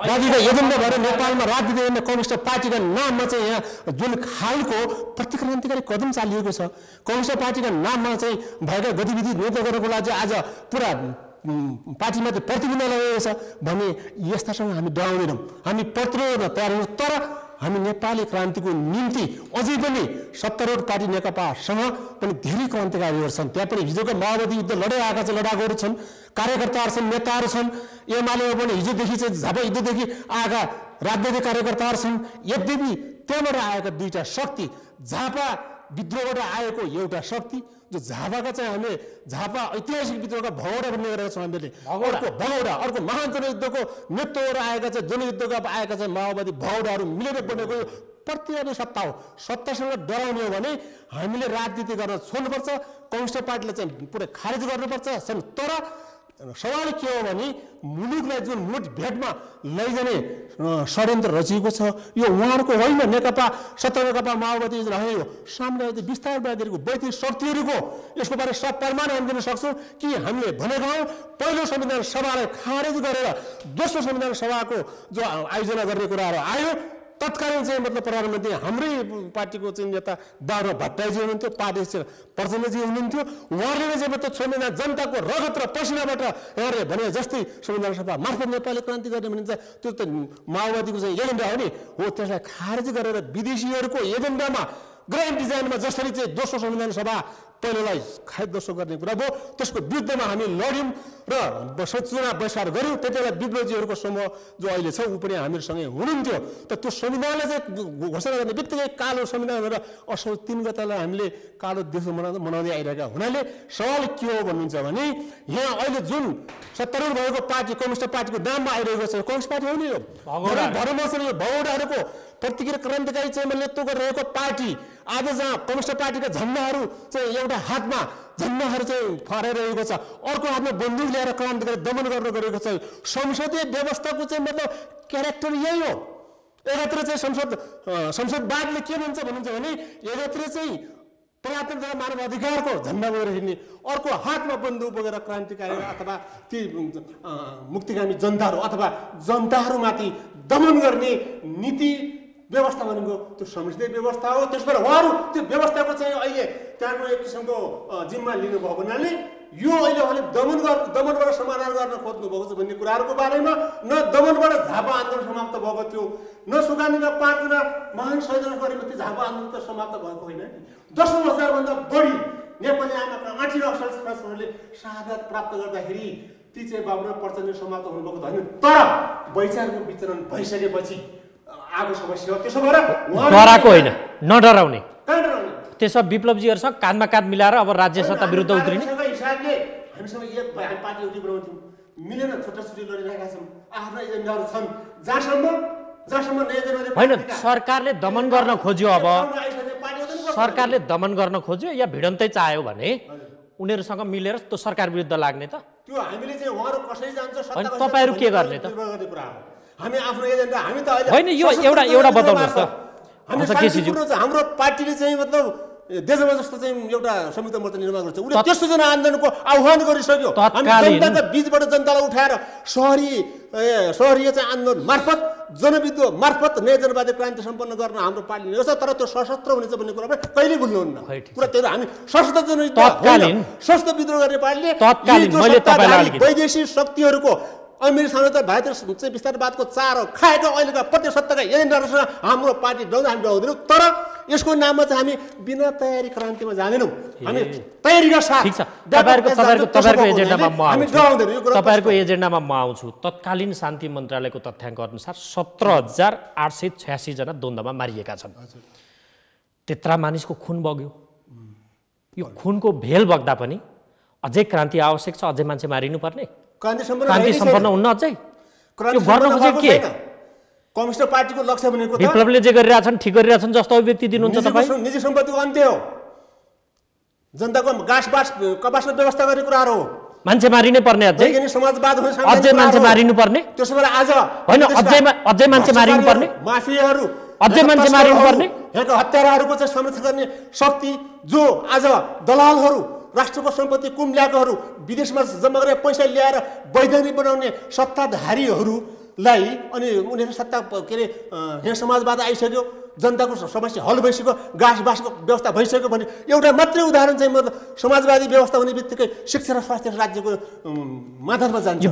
Speaker 4: वादीका एजेन्डा भएर नेपालमा राजनीति गर्ने कम्युनिस्ट पार्टीका नाममा चाहिँ यहाँ जुन खालको प्रतिक्रान्तिकारी कदम चालिएको छ कम्युनिस्ट पार्टीका नाममा चाहिँ भएका गतिविधि नेता गर्नको लागि आज पुरा पार्टीमा चाहिँ प्रतिबन्ध लगाएको छ भने यस्तासँग हामी डराउँदैनौँ। हामी प्रतिरोध तयार हुन्छौँ तर हामी नेपाली क्रान्तिको निम्ति अझै पनि सत्तारूढ पार्टी नेकपासँग पनि धेरै क्रान्तिकारीहरू छन्। त्यहाँ पनि हिजोको माओवादी युद्ध लडै आएका चाहिँ लडाकुहरू छन् कार्यकर्ताहरू छन् नेताहरू छन्। एमालेमा पनि हिजोदेखि चाहिँ झापा युद्धदेखि आएका राजनैतिक कार्यकर्ताहरू छन्। यद्यपि त्यहाँबाट आएका दुईटा शक्ति झापा विद्रोहबाट आएको एउटा शक्ति जो झापाका चाहिँ हामीले झापा ऐतिहासिक विद्रोहका भगौडा भन्ने गरेका छौँ हामीले। अर्को भगौडा अर्को महान जनयुद्धको नेतृत्वबाट आएका चाहिँ जनयुद्धका आएका चाहिँ माओवादी भगौडाहरू मिलेर बनेको यो प्रतिवादी सत्ता हो। सत्तासँग डराउने हो भने हामीले राजनीति गर्न छोड्नुपर्छ कम्युनिस्ट पार्टीले चाहिँ पुरै खारेज गर्नुपर्छ तर सवाल के हो भने मुलुकलाई जुन मुठ भेटमा लैजाने षड्यन्त्र रचिएको छ यो उहाँहरूको होइन। नेकपा सत्ता नेकपा माओवादी रहेको साम्राज्य विस्तारवादीहरूको वैदिक शक्तिहरूको यसको बारे सब प्रमाण हामी दिन सक्छौँ। कि हामीले भनेका हौँ पहिलो संविधान सभालाई खारेज गरेर दोस्रो संविधान सभाको जो आयोजना गर्ने कुराहरू आयो तत्कालीन चाहिँ मतलब प्रधानमन्त्री हाम्रै पार्टीको चाहिँ नेता बाह्र भट्टराईजी हुनुहुन्थ्यो पार्टी चाहिँ प्रचण्डजी हुनुहुन्थ्यो उहाँले चाहिँ मतलब संविधान जनताको रगत र पसिनाबाट यहाँहरूले भने जस्तै संविधान सभा मार्फत नेपाली क्रान्ति गर्ने भनिन्छ त्यो त माओवादीको चाहिँ एजेन्डा हो नि। हो त्यसलाई खारेज गरेर विदेशीहरूको एजेन्डामा ग्रान्ड डिजाइनमा जसरी चाहिँ दोस्रो संविधान सभा पहिलोलाई खाइ दोस्रो गर्ने कुरा भयो। त्यसको विरुद्धमा हामी लड्यौँ र चुनाव बहिष्कार गऱ्यौँ। त्यति बेला विप्लवजीहरूको समूह जो अहिले छ ऊ पनि हामीहरूसँगै हुनुहुन्थ्यो। त त्यो संविधानले चाहिँ घोषणा गर्ने बित्तिकै कालो संविधान भनेर असौ तिन गतालाई हामीले कालो दिवस मनाउँदै मनाउँदै आइरहेका हुनाले सवाल के हो भन्नुहुन्छ भने यहाँ अहिले जुन सत्तारूढ भएको पार्टी कम्युनिस्ट पार्टीको नाममा आइरहेको छ कम्युनिस्ट पार्टी हो नि यो। भरमर्छ यो भगौडाहरूको प्रतिक्रिया क्रान्तिकारी चाहिँ नेतृत्व गरिरहेको पार्टी। आज जहाँ कम्युनिस्ट पार्टीका झन्डाहरू चाहिँ एउटा हातमा झन्डाहरू चाहिँ फहराइरहेको छ अर्को हातमा बन्दुक ल्याएर क्रान्तिकारी दमन गर्न गरेको छ। संसदीय व्यवस्थाको चाहिँ मतलब क्यारेक्टर यही हो। एकातिर चाहिँ संसद संसदवादले के भन्छ भन्नुहुन्छ भने एकातिर चाहिँ प्रजातन्त्र मानव अधिकारको झन्डा बोकेर हिँड्ने अर्को हातमा बन्दुक बोकेर क्रान्तिकारी अथवा ती मुक्तिगामी जनताहरू अथवा जनताहरूमाथि दमन गर्ने नीति व्यवस्था भनेको त्यो संसदीय व्यवस्था हो त्यसबाट उहाँहरू त्यो व्यवस्थाको चाहिँ अहिले त्यहाँको एक किसिमको जिम्मा लिनुभएको हुनाले यो अहिले उहाँले दमन गर्नु दमनबाट समाधान गर्न खोज्नु भएको छ भन्ने कुराहरूको बारेमा न दमनबाट झापा आन्दोलन समाप्त भएको थियो न सुगानीका पाँचजना महान शहीदहरू गरेको त्यो झापा आन्दोलन त समाप्त भएको होइन नि। दसौँ हजारभन्दा बढी नेपाली आमाका आँटी अक्षरहरूले शहादत प्राप्त गर्दाखेरि ती चाहिँ बाबुराम प्रचण्ड समाप्त हुनुभएको होइन। तर वैचारिक विचरण भइसकेपछि आएको समस्या हो त्यसो भएर उहाँले-
Speaker 1: डराएको होइन नडराउने? त्यसो विप्लवजीहरूसँग काँधमा काँध मिलाएर अब राज्य सत्ता विरुद्ध उत्रिने
Speaker 4: हामीसँग हिसाबले हामीसँग एक भए हामी पार्टी एउटै बनाउँथ्यौँ। मिलेन छुट्टा छुट्टी लडिरहेका छौँ। आफ्ना एजेन्डाहरू छन्। जहाँसम्म जहाँसम्म नयाँ जनवादी
Speaker 1: होइन सरकारले दमन गर्न खोज्यो अब। सरकारले दमन गर्न खोज्यो या भिडन्तै चाह्यो भने उनीहरूसँग मिलेर त्यो सरकार विरुद्ध लाग्ने त।
Speaker 4: त्यो हामीले चाहिँ उहाँहरू कसरी जान्छ
Speaker 1: तपाईँहरू के गर्ने त?
Speaker 4: हामी आफ्नो एजेन्डा हामी त
Speaker 1: होइन, यो एउटा- एउटा बताउनुहोस् त।
Speaker 4: हाम्रो पार्टीले चाहिँ मतलब देशमा जस्तो चाहिँ एउटा संयुक्त मोर्चा निर्माण गर्छ। उसले त्यस्तो जना आन्दोलनको आह्वान गरिसक्यो। हामी जनताका बिचबाट जनतालाई उठाएर सहरी सहरीय चाहिँ आन्दोलन मार्फत जनविद्रोह मार्फत नयाँ जनवादी क्रान्ति सम्पन्न गर्न हाम्रो पार्टीले गर्छ। तर त्यो सशस्त्र हुनेछ भन्ने कुरा पनि कहिले भुल्नुहुन्न। कुरा त्यही हो, हामी सशस्त्र होइन, सशस्त्र विद्रोह गर्ने पार्टीले वैदेशिक शक्तिहरूको अमेरिक साम्राज्य भारतीय चाहिँ विस्तारवादको चारो खाएका अहिलेका प्रत्येक सत्ताका एजेन्डाहरूसँग हाम्रो पार्टी डल्दै हामी डराउँदैनौँ। तर यसको नाममा चाहिँ हामी बिना तयारी क्रान्तिमा जाँदैनौँ। हामी तयारीका
Speaker 1: तपाईँहरूको एजेन्डामा म आउँछु। तत्कालीन शान्ति मन्त्रालयको तथ्याङ्क अनुसार सत्र हजार आठ सय छ्यासीजना द्वन्द्वमा मारिएका छन्। त्यत्रा मानिसको खुन बग्यो। यो खुनको भेल बग्दा पनि अझै क्रान्ति आवश्यक छ अझै मान्छे मारिनुपर्ने।
Speaker 4: क्रान्ति सम्पन्न।
Speaker 1: हुन्न अझै।
Speaker 4: कम्युनिस्ट पार्टीको लक्ष्य भनेको
Speaker 1: विप्लवले जे गरिरहेछन् ठिक गरिरहेछन् जस्तो अभिव्यक्ति दिनुहुन्छ तपाईँ
Speaker 4: निजी सम्पत्तिको अन्त्य हो जनताको घाँस बास कपासको व्यवस्था गर्ने कुराहरू हो
Speaker 1: मान्छे मारिनै पर्ने अझै
Speaker 4: समाजवाद
Speaker 1: अझै मान्छे
Speaker 4: कुराहरू हो।
Speaker 1: मारिनुपर्ने
Speaker 4: त्यसो भएर आज
Speaker 1: होइन, अझै अझै मान्छे मारिनु पर्ने?
Speaker 4: माफियाहरू
Speaker 1: अझै मान्छे मारिनु पर्ने?
Speaker 4: हत्याराहरूको चाहिँ संरक्षण गर्ने शक्ति जो आज दलालहरू राष्ट्रको सम्पत्ति कुम्ल्याएकोहरू विदेशमा जम्मा गरेर पैसा ल्याएर वैधानिक बनाउने सत्ताधारीहरूलाई अनि उनीहरू सत्ता के अरे यहाँ समाजवाद आइसक्यो जनताको समस्या हल भइसक्यो घाँस बाँसको व्यवस्था भइसक्यो भने एउटा मात्रै उदाहरण चाहिँ मतलब समाजवादी व्यवस्था हुने बित्तिकै शिक्षा र स्वास्थ्य राज्यको माधरमा जान्छ।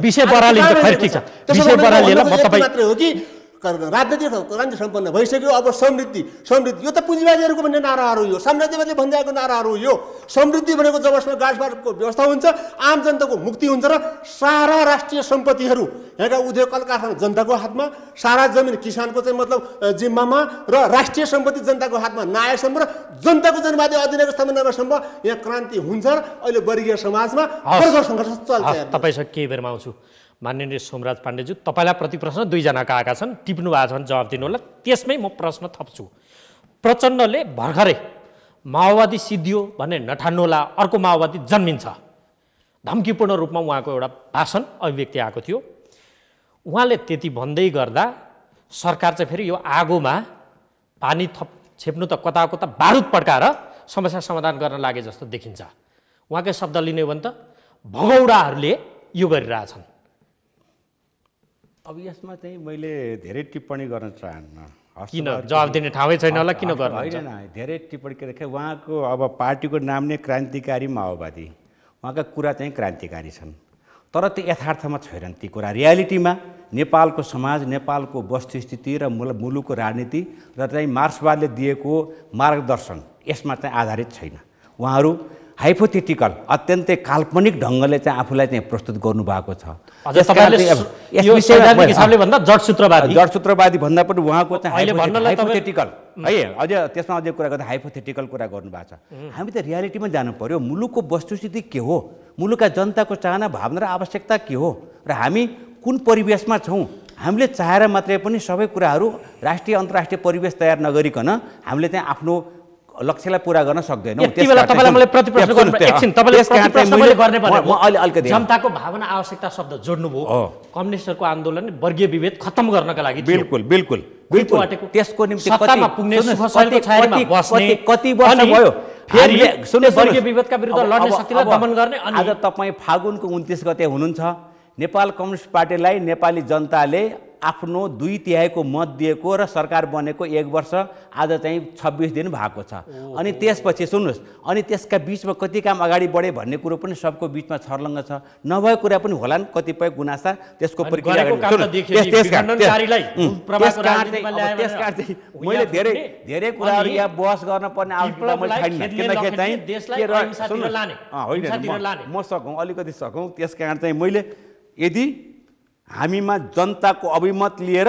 Speaker 4: राजनीतिक क्रान्ति सम्पन्न भइसक्यो। अब समृद्धि समृद्धि। यो त पुँजीवादीहरूको भन्ने नाराहरू हो। यो साम्राज्यवादीले भन्दै आएको नाराहरू हो यो। समृद्धि भनेको जबसम्म गाँसबाटको व्यवस्था हुन्छ आम जनताको मुक्ति हुन्छ र सारा राष्ट्रिय सम्पत्तिहरू यहाँका उद्योग कल कारखाना जनताको हातमा सारा जमिन किसानको चाहिँ मतलब जिम्मामा र राष्ट्रिय सम्पत्ति जनताको हातमा नआएसम्म र जनताको जनवादी अधिनियमको स्थापना नभएसम्म यहाँ क्रान्ति हुन्छ र अहिले वर्गीय समाजमा सङ्घर्ष चल्छ
Speaker 1: केही बेरमा आउँछु। माननीय सोमराज पाण्डेज्यू तपाईँलाई प्रति प्रश्न दुईजनाका आएका छन्। टिप्नु भएको छन् जवाब दिनु होला त्यसमै म प्रश्न थप्छु। प्रचण्डले भर्खरै माओवादी सिद्धियो भन्ने नठान्नुहोला। अर्को माओवादी जन्मिन्छ। धम्कीपूर्ण रूपमा उहाँको एउटा भाषण अभिव्यक्ति आएको थियो। उहाँले त्यति भन्दै गर्दा सरकार चाहिँ फेरि यो आगोमा पानी थप छेप्नु त कता कता बारुद पड्काएर समस्या समाधान गर्न लागे जस्तो देखिन्छ। उहाँकै शब्द लिने हो भने त भगौडाहरूले यो गरिरहेछन्।
Speaker 2: अब यसमा चाहिँ मैले धेरै टिप्पणी गर्न चाहन्न।
Speaker 1: किन? जवाब दिने ठाउँै छैन होला किन गर्नुहुन्छ?
Speaker 2: होइन, धेरै टिप्पणी के देखे उहाँको अब पार्टीको नाम नै क्रान्तिकारी माओवादी। उहाँका कुरा चाहिँ क्रान्तिकारी छन्। तर त्यो यथार्थमा छैनन् ती कुरा। रियालिटीमा नेपालको समाज नेपालको वस्तुस्थिति र मुल मुलुकको राजनीति र चाहिँ मार्क्सवादले दिएको मार्गदर्शन यसमा चाहिँ आधारित छैन। उहाँहरू हाइपोथेटिकल अत्यन्तै काल्पनिक ढङ्गले चाहिँ आफूलाई चाहिँ प्रस्तुत गर्नुभएको छ।
Speaker 1: जडसूत्रवादी
Speaker 2: जडसूत्रवादी भन्दा पनि उहाँको चाहिँ हाइपोथेटिकल है अझ त्यसमा अझै कुरा गर्दा हाइपोथेटिकल कुरा गर्नुभएको छ। हामी त रियालिटीमा जानु पर्यो। मुलुकको वस्तुस्थिति के हो? मुलुकका जनताको चाहना भावना र आवश्यकता के हो? र हामी कुन परिवेशमा छौँ? हामीले चाहेर मात्रै पनि सबै कुराहरू राष्ट्रिय अन्तर्राष्ट्रिय परिवेश तयार नगरिकन हामीले चाहिँ आफ्नो लक्ष्यलाई पुरा गर्न सक्दैनौँ। म- अहिले अलिकति
Speaker 1: जनताको भावना आवश्यकता शब्द जोड्नुभयो। कम्युनिस्टहरूको आन्दोलन वर्गीय विभेद खत्तम गर्नका लागि।
Speaker 2: बिल्कुल बिल्कुल बिल्कुल। त्यसको निम्ति कति- वर्ष भयो? आज तपाईँ फागुनको उन्तिस गते हुनुहुन्छ। नेपाल कम्युनिस्ट पार्टीलाई नेपाली जनताले आफ्नो दुई तिहाईको मत दिएको र सरकार बनेको एक वर्ष आज चाहिँ छब्बिस दिन भएको छ। अनि त्यसपछि सुन्नुहोस् अनि त्यसका बिचमा कति काम अगाडि बढे भन्ने कुरो पनि सबको बिचमा छर्लङ्ग छ। नभएको कुरा पनि होलान् कतिपय गुनासा त्यसको प्रक्रिया
Speaker 1: नि,
Speaker 2: मैले धेरै धेरै कुराहरू यहाँ बहस गर्न पर्ने आवश्यकता मैले छैन। किनकि। म सकौँ अलिकति सकौँ। त्यस कारण चाहिँ मैले यदि हामीमा जनताको अभिमत लिएर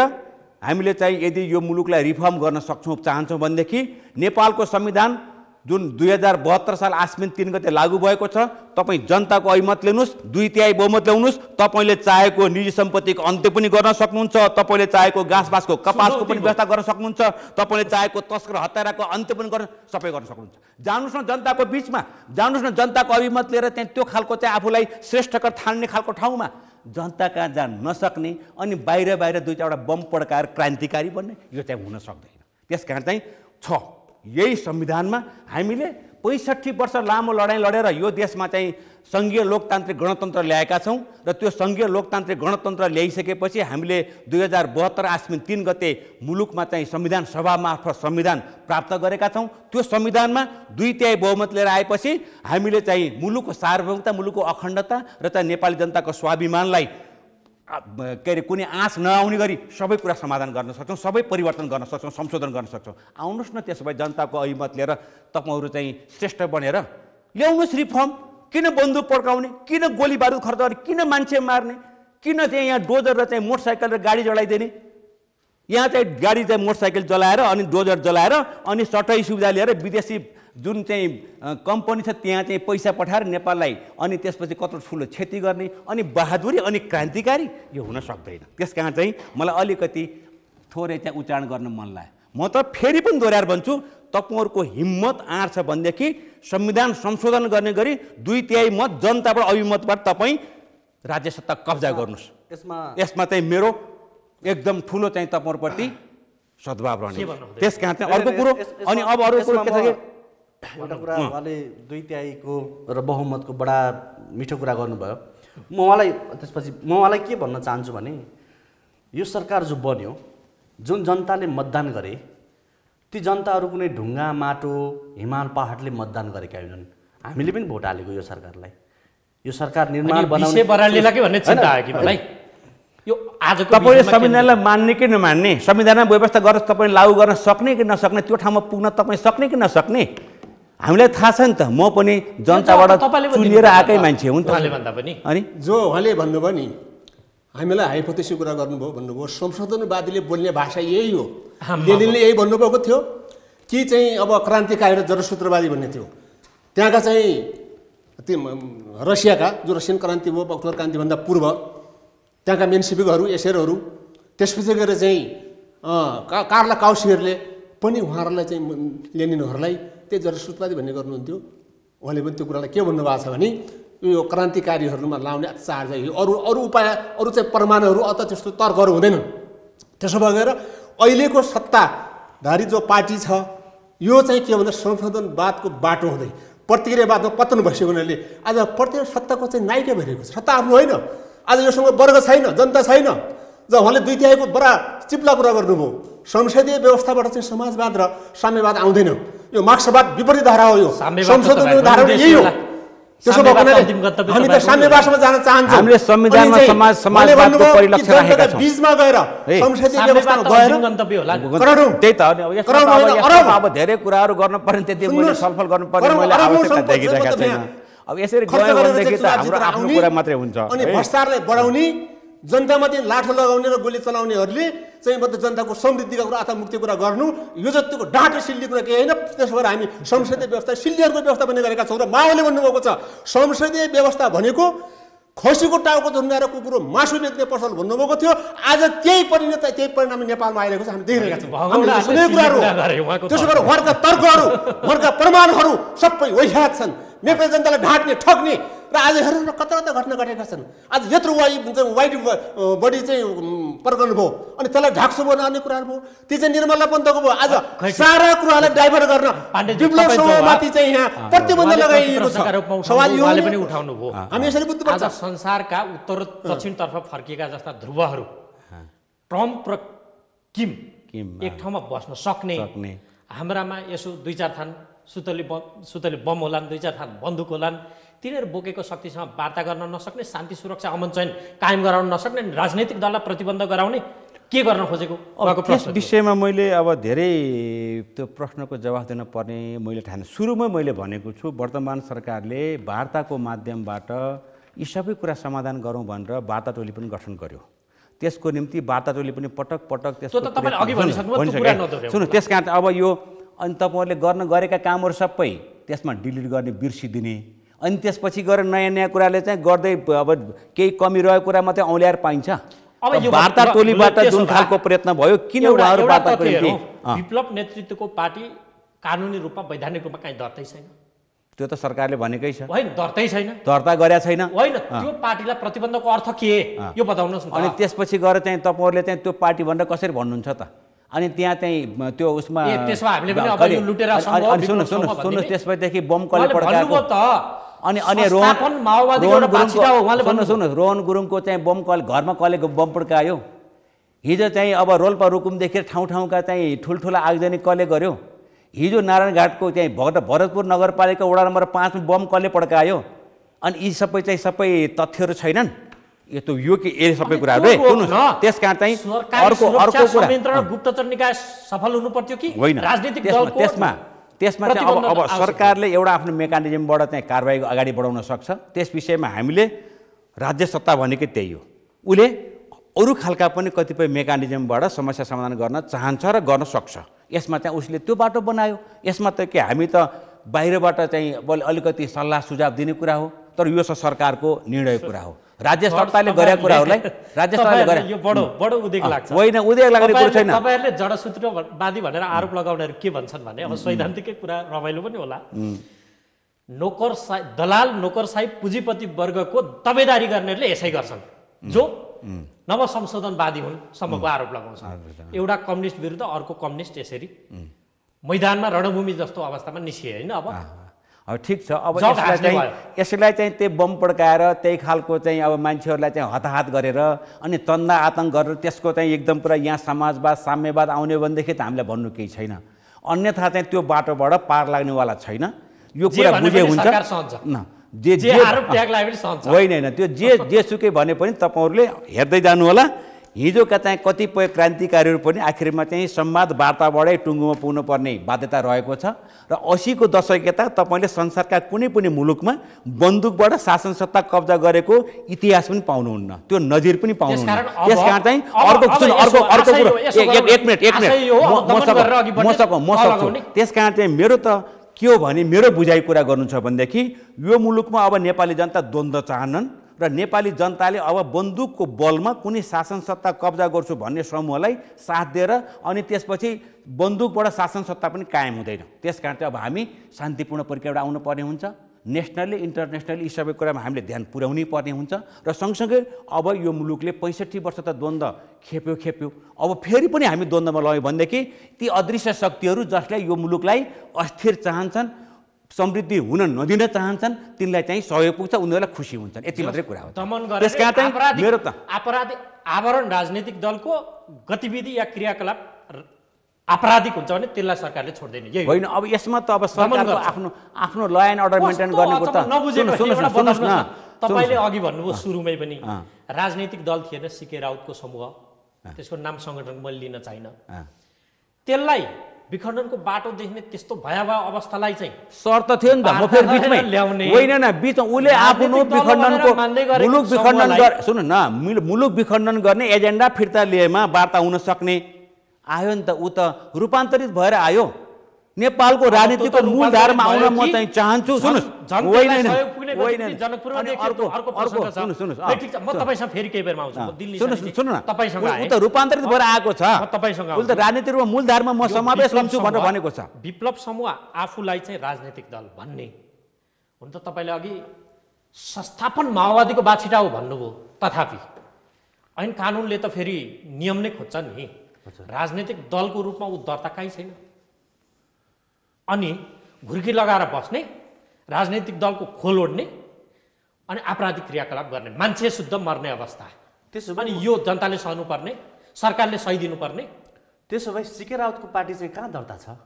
Speaker 2: हामीले चाहिँ यदि यो मुलुकलाई रिफर्म गर्न सक्छौँ चाहन्छौँ भनेदेखि नेपालको संविधान जुन दुई हजार बहत्तर साल आश्विन तिन गते लागू भएको छ तपाईँ जनताको अभिमत लिनुहोस् दुई तिहाई बहुमत ल्याउनुहोस् तपाईँले चाहेको निजी सम्पत्तिको अन्त्य पनि गर्न सक्नुहुन्छ तपाईँले चाहेको घाँस बाँसको कपासको पनि व्यवस्था गर्न सक्नुहुन्छ तपाईँले चाहेको तस्कर हत्याराको अन्त्य पनि गर्न सबै गर्न सक्नुहुन्छ। जानुहोस् न जनताको बिचमा जानुहोस् न जनताको अभिमत लिएर त्यहाँ त्यो खालको चाहिँ आफूलाई श्रेष्ठकर ठान्ने खालको ठाउँमा। जनता कहाँ जान नसक्ने अनि बाहिर बाहिर दुई चारवटा बम पड्काएर क्रान्तिकारी बन्ने यो चाहिँ हुन सक्दैन। त्यस कारण चाहिँ छ। यही संविधानमा हामीले पैँसठी वर्ष लामो लडाइँ लडेर यो देशमा चाहिँ सङ्घीय लोकतान्त्रिक गणतन्त्र ल्याएका छौँ र त्यो सङ्घीय लोकतान्त्रिक गणतन्त्र ल्याइसकेपछि हामीले दुई हजार बहत्तर आश्विन तिन गते मुलुकमा चाहिँ संविधान सभा मार्फत संविधान प्राप्त गरेका छौँ। त्यो संविधानमा दुई तिहाई बहुमत लिएर आएपछि हामीले चाहिँ मुलुकको सार्वभौमता मुलुकको अखण्डता र चाहिँ नेपाली जनताको स्वाभिमानलाई के अरे कुनै आँच नआउने गरी सबै कुरा समाधान गर्न सक्छौँ सबै परिवर्तन गर्न सक्छौँ संशोधन गर्न सक्छौँ। आउनुहोस् न त्यसो भए जनताको अभिमत लिएर तपाईँहरू चाहिँ श्रेष्ठ बनेर ल्याउनुहोस् रिफर्म। किन बन्दुक पड्काउने किन गोली बारुद खर्च गर्ने किन मान्छे मार्ने किन चाहिँ यहाँ डोजर र चाहिँ मोटरसाइकल र गाडी जलाइदिने? यहाँ चाहिँ गाडी चाहिँ मोटरसाइकल जलाएर अनि डोजर जलाएर अनि सटै सुविधा लिएर विदेशी जुन चाहिँ कम्पनी छ त्यहाँ चाहिँ पैसा पठाएर नेपाललाई अनि त्यसपछि कत्रो ठुलो क्षति गर्ने अनि बहादुरी अनि क्रान्तिकारी यो हुन सक्दैन। त्यस कारण चाहिँ मलाई अलिकति थोरै चाहिँ उच्चारण गर्न मन लाग्यो। म त फेरि पनि दोहोऱ्याएर भन्छु तपाईँहरूको हिम्मत आँट छ भनेदेखि संविधान संशोधन गर्ने गरी दुई तिहाई मत जनताबाट अभिमतबाट तपाईँ राज्य सत्ता कब्जा गर्नुहोस्।
Speaker 3: यसमा
Speaker 2: यसमा चाहिँ मेरो एकदम ठुलो चाहिँ तपाईँहरूप्रति सद्भाव रहने? त्यस कारण चाहिँ अर्को कुरो अनि अब अरू कुरो के छ
Speaker 3: एउटा कुरा उहाँले दुई तिहाईको र बहुमतको बडा मिठो कुरा गर्नुभयो। म उहाँलाई त्यसपछि म उहाँलाई के भन्न चाहन्छु भने यो सरकार जो बन्यो जुन जनताले मतदान गरे ती जनताहरू कुनै ढुङ्गा माटो हिमाल पहाडले मतदान गरेका होइनन्। हामीले पनि भोट हालेको यो सरकारलाई। यो सरकार निर्माण बनाउने
Speaker 1: विषय बरालिएला कि भन्ने चिन्ता आयो कि
Speaker 3: होइन?
Speaker 1: मलाई यो आजको
Speaker 2: तपाईँले संविधानलाई मान्ने कि नमान्ने? संविधानमा व्यवस्था गरेर तपाईँले लागू गर्न सक्ने कि नसक्ने? त्यो ठाउँमा पुग्न तपाईँ सक्ने कि नसक्ने? हामीलाई थाहा छ नि त म पनि जनताबाट चुनिएर आएकै। मान्छे हुन् अनि?
Speaker 4: जो उहाँले भन्नुभयो नि हामीलाई हाइपोथेसिस कुरा गर्नुभयो भन्नुभयो संशोधनवादीले बोल्ने भाषा यही हो। लेनिनले यही भन्नुभएको थियो कि चाहिँ अब क्रान्तिकारी र जडसूत्रवादी भन्ने थियो। त्यहाँका चाहिँ ती म- रसियाका जो रसियन क्रान्ति भयो अक्टोबर क्रान्तिभन्दा पूर्व त्यहाँका मेन्सिपिकहरू एसेरहरू त्यसपछि गएर चाहिँ अँ, का कार्ला काउसीहरूले पनि उहाँहरूलाई चाहिँ लेनिनहरूलाई त्यही जडसूत्रवादी भन्ने गर्नुहुन्थ्यो। उहाँले पनि त्यो कुरालाई के भन्नुभएको छ भने यो क्रान्तिकारीहरूमा लाउने चार्ज यो अरू अरू उपाय अरू चाहिँ परमाणुहरू अथवा त्यस्तो तर्कहरू हुँदैनन्। त्यसो भएर अहिलेको सत्ताधारी जो पार्टी छ यो चाहिँ के भन्दा संशोधनवादको बाटो हुँदै प्रतिक्रियावादमा पतन भइसक्यो उनीहरूले आज प्रत्येक सत्ताको चाहिँ नायिका भइरहेको छ। सत्ता आफ्नो होइन। आज योसँग वर्ग छैन जनता छैन। ज उहाँले दुई तिहाईको बडा चिप्ला कुरा गर्नुभयो संसदीय व्यवस्थाबाट चाहिँ समाजवाद र साम्यवाद आउँदैन यो मार्क्सवाद विपरीत धारा हो यो
Speaker 1: साम्यवाद त
Speaker 4: संशोधन
Speaker 1: तपाईँहरूको
Speaker 4: धारा यही हो। त्यसो भएको हामी त साम्यवादमा जान चाहन्छौँ
Speaker 2: हामीले संविधानमा समाज- समाजवादको परिलक्षण राखेका छौँ।
Speaker 4: बिचमा गएर
Speaker 2: है,
Speaker 4: संसदीय व्यवस्थामा गएर। करोडौँ।
Speaker 2: त्यही त अनि अब धेरै कुराहरू गर्नुपर्ने त्यति मैले छलफल गर्नुपर्ने मैले आवश्यकता देखिरहेका छैन अब यसरी
Speaker 4: खर्च
Speaker 2: गयो भनेदेखि त हाम्रो आफ्नो
Speaker 4: आउने,
Speaker 2: कुरा मात्रै हुन्छ
Speaker 4: अनि। भ्रष्टाचारलाई बढाउने जनतामाथि लाठो लगाउने र गोली चलाउनेहरूले चाहिँ मतलब जनताको समृद्धिका कुरा मुक्ति कुरा गर्नु यो जतिको डाँटो सिल्ली कुरा केही होइन त्यसो भएर हामी संसदीय व्यवस्था सिल्लीहरूको व्यवस्था पनि गरेका छौँ र माओले भन्नुभएको छ संसदीय व्यवस्था भनेको खसीको टाउको झुन्डाएर कुकुरो मासु बेच्ने पसल भन्नुभएको थियो। आज त्यही परिणत त्यही परिणाम नेपालमा आइरहेको छ हामी देखिरहेका छौँ। त्यसो भएर उहाँका तर्कहरू उहाँका प्रमाणहरू सबै वैहात छन्। नेपाली जनतालाई ढाँट्ने ठग्ने र आज हेर्नु न कता कता घटना घटेका छन्। आज यत्रो वाइ वाइट बडी चाहिँ प्रकरण भयो। अनि त्यसलाई ढाक्सो बनाउने कुराहरू भयो। त्यो चाहिँ निर्मला पन्तको भयो। आज सारा कुरालाई डाइभर्ट गर्न
Speaker 1: जवाब-
Speaker 4: चाहिँ यहाँ प्रतिबन्ध लगाइएको छ। सवाल यो
Speaker 1: पनि। उठाउनु भयो।
Speaker 4: हामी यसरी बुझ्नुपर्छ
Speaker 1: संसारका उत्तर दक्षिणतर्फ फर्किएका जस्ता ध्रुवहरू ट्रम्प र किम
Speaker 2: किममा।
Speaker 1: एक ठाउँमा बस्न सक्ने।
Speaker 2: सक्ने।
Speaker 1: हाम्रामा यसो दुई चार थान सुतली बम सुतली बम होलान् दुई चार थान बन्दुक होलान्। तिनीहरू बोकेको शक्तिसँग वार्ता गर्न नसक्ने शान्ति सुरक्षा अमन चयन कायम गराउन नसक्ने राजनैतिक दललाई प्रतिबन्ध गराउने के गर्न खोजेको?
Speaker 2: अब त्यस। विषयमा मैले अब धेरै त्यो प्रश्नको जवाफ दिन पर्ने मैले ठाने। सुरुमै मैले भनेको छु वर्तमान सरकारले वार्ताको माध्यमबाट यी सबै कुरा समाधान गरौँ भनेर वार्ता टोली पनि गठन गर्यो। त्यसको निम्ति वार्ता टोली पनि पटक पटक
Speaker 1: त्यो त तपाईँले अघि भनिसक्नुभयो, त्यो कुरा नदोहोऱ्याउनु।
Speaker 2: सुन्नु त्यस कारण अब यो अनि तपाईँहरूले गर्न गरेका कामहरू सबै त्यसमा डिलिट गर्ने बिर्सिदिने। अनि त्यसपछि गएर नयाँ नयाँ कुराले चाहिँ गर्दै अब केही कमी रहेको कुरा मात्रै औल्याएर पाइन्छ।
Speaker 1: अब यो
Speaker 2: वार्ता टोलीबाट जुन खालको प्रयत्न भयो किन उहाँहरू
Speaker 1: विप्लव नेतृत्वको पार्टी कानुनी रूपमा वैधानिक रूपमा कहीँ दर्तै छैन।
Speaker 2: त्यो त सरकारले भनेकै छ।
Speaker 1: होइन दर्तै छैन।
Speaker 2: दर्ता गरेका छैन।
Speaker 1: होइन त्यो पार्टीलाई प्रतिबन्धको अर्थ के? यो बताउनुहोस् न।
Speaker 2: अनि त्यसपछि गएर चाहिँ तपाईँहरूले चाहिँ त्यो पार्टी भनेर कसरी भन्नुहुन्छ त? अनि त्यहाँ चाहिँ त्यो उसमा
Speaker 1: ए, त्यसो भए हामीले
Speaker 2: सुन्नु सुन्नु सुन्नु
Speaker 1: भन्ने
Speaker 2: त्यसपछिदेखि बम
Speaker 1: उहाँले
Speaker 2: पड्काएको। अनि अनि रोहन सुन्नु रोहन गुरुङको चाहिँ बम कल घरमा कसले बम पड्कायो। हिजो चाहिँ अब रोल्पा रुकुमदेखि ठाउँ ठाउँका चाहिँ ठुल्ठुला आगजनी कसले गर्यो। हिजो नारायणघाटको चाहिँ भरत भरतपुर नगरपालिका वडा नम्बर पाँचमा बम कसले पड्कायो। अनि यी सबै चाहिँ सबै तथ्यहरू छैनन्। यो त यो के ए सबै कुराहरू। त्यस कारण चाहिँ अर्को अर्को।
Speaker 1: गुप्तचर निकाय सफल हुनु पर्थ्यो कि?
Speaker 2: होइन।
Speaker 1: राजनीतिक दलको
Speaker 2: त्यसमा त्यसमा चाहिँ अब सरकारले एउटा आफ्नो मेकानिजमबाट चाहिँ कारवाही अगाडि बढाउन सक्छ। त्यस विषयमा हामीले राज्य सत्ता भनेकै त्यही हो। उसले अरू खालका पनि कतिपय मेकानिजमबाट समस्या समाधान गर्न चाहन्छ र गर्न सक्छ। यसमा चाहिँ उसले त्यो बाटो बनायो। यसमा त के हामी त बाहिरबाट चाहिँ अलिकति सल्लाह सुझाव दिने कुरा हो तर यो छ सरकारको निर्णयको कुरा हो। राज्य सत्ताले गरेका कुराहरूलाई राज्य सत्ताले गरे
Speaker 1: यो बडो बडो उदेक लाग्छ।
Speaker 2: होइन उद्योग लाग्ने कुरो छैन।
Speaker 1: तपाईँहरूले- जडसूत्रवादी भनेर आरोप लगाउनेहरू के भन्छन् भने अब सैद्धान्तिकै कुरा रमाइलो पनि होला। नोकरसाही दलाल नोकरसाही पुँजीपति वर्गको तबेदारी गर्नेहरूले यसै गर्छन्। जो नव संशोधनवादी हुन् सम्मको आरोप लगाउँछन्। एउटा कम्युनिस्ट विरुद्ध अर्को कम्युनिस्ट यसरी मैदानमा रणभूमि जस्तो अवस्थामा निस्किए होइन अब।
Speaker 2: ठिक छ अब यसलाई चाहिँ। यसलाई चाहिँ त्यो बम पड्काएर त्यही खालको चाहिँ अब मान्छेहरूलाई चाहिँ हताहत गरेर अनि चन्दा आतङ्क गरेर त्यसको चाहिँ एकदम पुरा यहाँ समाजवाद साम्यवाद आउने भनेदेखि त हामीलाई भन्नु केही छैन। अन्यथा चाहिँ त्यो बाटोबाट पार लाग्नेवाला छैन। यो कुरा बुझे हुन्छ। जे
Speaker 1: जे
Speaker 2: होइन होइन त्यो जे जेसुकै भने पनि तपाईँहरूले हेर्दै जानु होला हिजोका चाहिँ कतिपय क्रान्तिकारीहरू पनि आखिरमा चाहिँ संवाद वार्ताबाटै टुङ्गोमा पुग्नुपर्ने बाध्यता रहेको छ। र असीको दशक यता तपाईँले संसारका कुनै पनि मुलुकमा बन्दुकबाट शासन सत्ता कब्जा गरेको इतिहास पनि पाउनुहुन्न। त्यो नजिर पनि पाउनुहुन्न। त्यस कारण चाहिँ अर्को अर्को अर्को कुरो। एक- मिनट एक मिनट। म- सक्छु। म सक्छु। त्यस कारण चाहिँ मेरो त के हो भने मेरो बुझाइ कुरा गर्नु छ भनेदेखि यो मुलुकमा अब नेपाली जनता द्वन्द्व चाहनन् र नेपाली जनताले अब बन्दुकको बलमा कुनै शासन सत्ता कब्जा गर्छु भन्ने समूहलाई साथ दिएर अनि त्यसपछि बन्दुकबाट शासन सत्ता पनि कायम हुँदैन। त्यस कारण चाहिँ अब हामी शान्तिपूर्ण प्रक्रियाबाट आउनु पर्ने हुन्छ। नेसनल्ली इन्टरनेसनली यी सबै कुरामा हामीले ध्यान पुर्याउनै पर्ने हुन्छ र सँगसँगै अब यो मुलुकले पैँसठी वर्ष त द्वन्द्व खेप्यो खेप्यो। अब फेरि पनि हामी द्वन्द्वमा लग्यौँ भनेदेखि ती अदृश्य शक्तिहरू जसले यो मुलुकलाई अस्थिर चाहन्छन् समृद्धि हुन नदिन चाहन्छन् तिनलाई चाहिँ सहयोग पुग्छ उनीहरूलाई खुसी हुन्छन् यति मात्रै कुरा हो त्यस कारण चाहिँ मेरो त
Speaker 1: आपराधिक आवरण राजनीतिक दलको गतिविधि या क्रियाकलाप आपराधिक हुन्छ भने त्यसलाई सरकारले छोड्दैन यही।
Speaker 2: होइन अब यसमा त अब सरकारको। आफ्नो आफ्नो ल एन्ड अर्डर मेन्टेन गर्नेको त न।
Speaker 1: तपाईँले। अघि भन्नुभयो सुरुमै पनि। राजनैतिक दल थिएन सिके राउतको समूह त्यसको नाम सङ्गठन मैले लिन चाहिनँ
Speaker 2: अँ।
Speaker 1: त्यसलाई विखण्डनको बाटो देख्ने त्यस्तो भयावह अवस्थालाई चाहिँ
Speaker 2: शर्त थियो नि त। म फेरि बिचमै
Speaker 1: ल्याउने।
Speaker 2: होइन न बिचमा उसले आफ्नो विखण्डनको मुलुक विखण्डन सुन्नु न मिल- मुलुक विखण्डन गर्ने एजेन्डा फिर्ता लिएमा वार्ता हुन सक्ने। आयो नि त ऊ त रूपान्तरित भएर आयो। नेपालको राजनीतिको मूलधारमा आउन म चाहिँ चाहन्छु। सुन्नुहोस्। रूपान्तरित भएर आएको छ।
Speaker 1: म तपाईँसँग
Speaker 2: उसले त
Speaker 1: आउँछु।
Speaker 2: राजनीतिक रूपमा मूलधारमा म समावेश हुन्छु भनेर भनेको छ।
Speaker 1: विप्लव समूह आफूलाई चाहिँ राजनीतिक दल भन्ने। हुन त तपाईँले अघि संस्थापन माओवादीको बाछिटा हो भन्नुभयो तथापि। ऐन कानुनले त फेरि नियम नै खोज्छ नि। राजनीतिक दलको रूपमा ऊ दर्ता कहीँ छैन। अनि घुर्की लगाएर बस्ने राजनैतिक दलको खोल ओढ्ने अनि आपराधिक क्रियाकलाप गर्ने मान्छे शुद्ध मर्ने अवस्था।
Speaker 3: त्यसो
Speaker 1: अनि यो जनताले सहनुपर्ने सरकारले सही दिनुपर्ने
Speaker 3: त्यसो भए सिके राउतको पार्टी चाहिँ कहाँ दर्ता छ?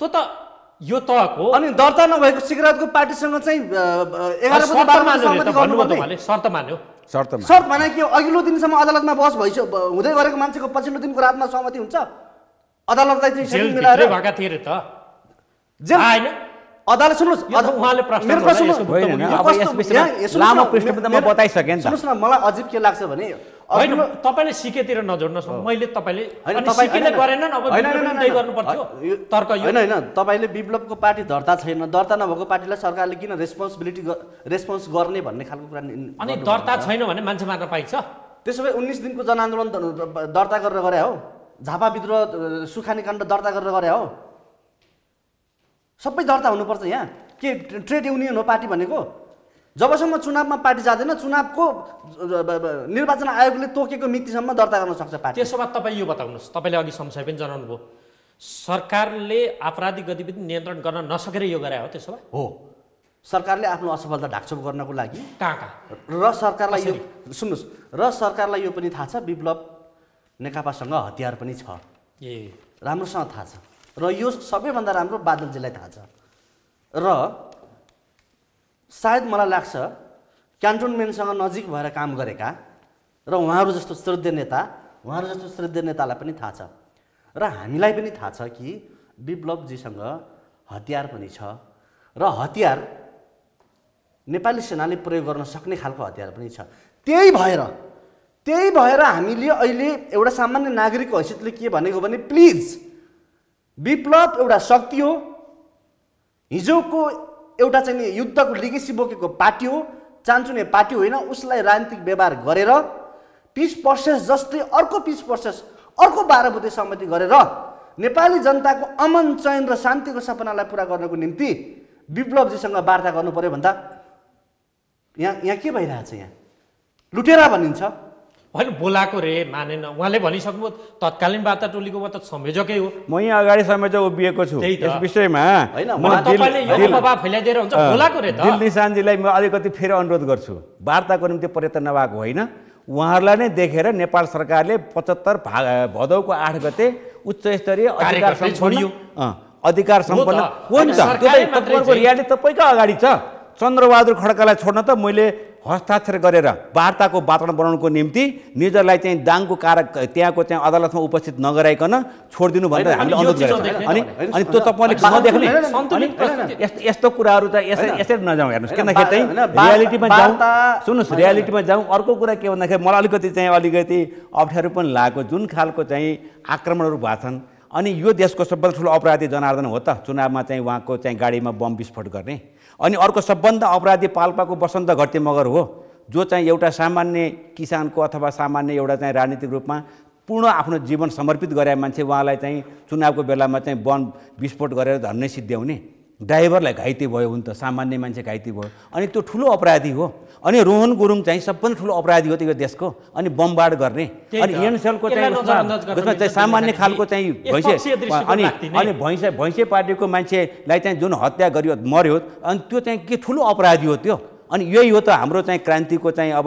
Speaker 1: त्यो त यो तहको
Speaker 3: अनि दर्ता नभएको सिके राउतको पार्टीसँग चाहिँ
Speaker 1: शर्त मान्यो शर्त
Speaker 3: भने के? अघिल्लो दिनसम्म अदालतमा बहस भइसक्यो हुँदै गरेको मान्छेको पछिल्लो दिनको रातमा सहमति हुन्छ? अदालतलाई चाहिँ
Speaker 1: भएका थिए अरे त। आएन
Speaker 3: अदालत सुन्नुहोस् न, मलाई अजिब के लाग्छ भने
Speaker 1: होइन तपाईँले सिकेतिर नजोड्नुहोस् न मैले तपाईँले तर्क यो
Speaker 3: होइन होइन तपाईँले विप्लवको पार्टी दर्ता छैन दर्ता नभएको पार्टीलाई सरकारले किन रेस्पोन्सिबिलिटी रेस्पोन्स गर्ने भन्ने खालको कुरा
Speaker 1: अनि दर्ता। छैन भने मान्छे मार्न पाइन्छ
Speaker 3: त्यसो भए उन्नाइस दिनको जनआन्दोलन दर्ता गरेर गरे हो झापा विद्रोह सुखानी काण्ड दर्ता गरेर गरे हो सबै दर्ता हुनुपर्छ यहाँ। के ट्रेड युनियन हो पार्टी भनेको? जबसम्म चुनावमा पार्टी जाँदैन चुनावको निर्वाचन आयोगले तोकेको मितिसम्म दर्ता गर्न सक्छ पार्टी।
Speaker 1: त्यसो भए तपाईँ यो बताउनुहोस्। तपाईँले अघि संशय पनि जनाउनु भयो सरकारले आपराधिक गतिविधि नियन्त्रण गर्न नसकेर यो गरे हो त्यसो भए?
Speaker 3: हो। सरकारले आफ्नो असफलता ढाकछोप गर्नको लागि।
Speaker 1: कहाँ कहाँ?
Speaker 3: र सरकारलाई यो सुन्नुहोस्। र सरकारलाई यो पनि थाहा छ विप्लव नेकपासँग हतियार पनि छ।
Speaker 1: ए।
Speaker 3: राम्रोसँग थाहा छ। र यो सबैभन्दा राम्रो बादलजीलाई थाहा छ। र सायद मलाई लाग्छ क्यान्टोनमेन्टसँग नजिक भएर काम गरेका र उहाँहरू जस्तो श्रद्धेय नेता उहाँहरू जस्तो श्रद्धेय नेतालाई पनि थाहा छ। र हामीलाई पनि थाहा छ कि विप्लवजीसँग हतियार पनि छ र हतियार नेपाली सेनाले प्रयोग गर्न सक्ने खालको हतियार पनि छ। त्यही भएर त्यही भएर हामीले अहिले एउटा सामान्य नागरिकको हैसियतले के भनेको भने प्लिज विप्लव एउटा शक्ति हो। हिजोको एउटा चाहिँ नि युद्धको लिगेसी बोकेको पार्टी हो। चान्चुने पार्टी होइन उसलाई राजनीतिक व्यवहार गरेर पिस प्रोसेस जस्तै अर्को पिस प्रोसेस अर्को बाह्र बुधे सहमति गरेर नेपाली जनताको अमन चयन र शान्तिको सपनालाई पुरा गर्नको निम्ति विप्लवजीसँग वार्ता गर्नु पर्यो भन्दा। यहाँ यहाँ के भइरहेछ यहाँ? लुटेरा भनिन्छ।
Speaker 1: होइन बोलाएको रे मानेन। उहाँले भनिसक्नुभयो तत्कालीन वार्ता टोलीको म त संयोजकै हो।
Speaker 2: म यहाँ अगाडि समेत उभिएको छु। यस विषयमा
Speaker 1: फैलाइदिएर हुन्छ बोलाएको रे त।
Speaker 2: दिल निशानजीलाई म अलिकति फेरि अनुरोध गर्छु। वार्ताको निम्ति प्रयत्न नभएको होइन। उहाँहरूलाई नै देखेर नेपाल सरकारले पचहत्तर भदौको आठ गते उच्च स्तरीय अधिकार
Speaker 1: छोडियो।
Speaker 2: अधिकार। सम्पन्न हो नि त।
Speaker 1: होइन,
Speaker 2: त्यो
Speaker 1: सरकारले
Speaker 2: त
Speaker 1: मात्रै
Speaker 2: तपाईँको रियालिटी तपाईँकै अगाडि छ। चन्द्रबहादुर खड्कालाई छोड्न त मैले हस्ताक्षर गरेर वार्ताको वातावरण बनाउनुको निम्ति निजलाई चाहिँ दाङको कारक त्यहाँको चाहिँ अदालतमा उपस्थित नगराइकन छोडिदिनु भनेर हामीले अनुरोध गरेका अनि अनि त्यो तपाईँले नदेख्ने। यस्तो कुराहरू त यसरी। यसरी नजाउँ हेर्नुहोस्। किनखेरि चाहिँ रियालिटीमा जाउँ। सुन्नुहोस् रियालिटीमा जाउँ। अर्को कुरा के भन्दाखेरि मलाई अलिकति चाहिँ अलिकति अप्ठ्यारो पनि लागेको जुन खालको चाहिँ आक्रमणहरू भएको छन् अनि यो देशको सबभन्दा ठुलो अपराधी जनार्दन हो त। चुनावमा चाहिँ उहाँको चाहिँ गाडीमा बम विस्फोट गर्ने। अनि अर्को सबभन्दा अपराधी पाल्पाको वसन्त घट्टे मगर हो जो चाहिँ एउटा सामान्य किसानको अथवा सामान्य एउटा चाहिँ राजनीतिक रूपमा पूर्ण आफ्नो जीवन समर्पित गरे मान्छे उहाँलाई चाहिँ चुनावको बेलामा चाहिँ बम विस्फोट गरेर धन्ने सिद्ध्याउने ड्राइभरलाई घाइते भयो हुन त सामान्य मान्छे घाइते भयो। अनि त्यो ठुलो अपराधी हो। अनि रोहन गुरुङ चाहिँ सबभन्दा ठुलो अपराधी हो त यो देशको। अनि बमबाड गर्ने। अनि। एनसेलको चाहिँ उसमा चाहिँ सामान्य खालको चाहिँ भैँसे अनि। अनि भैँसे भैँसे पार्टीको मान्छेलाई चाहिँ जुन हत्या गरियो मर्यो अनि त्यो चाहिँ के ठुलो अपराधी हो त्यो? अनि यही हो त हाम्रो चाहिँ क्रान्तिको चाहिँ अब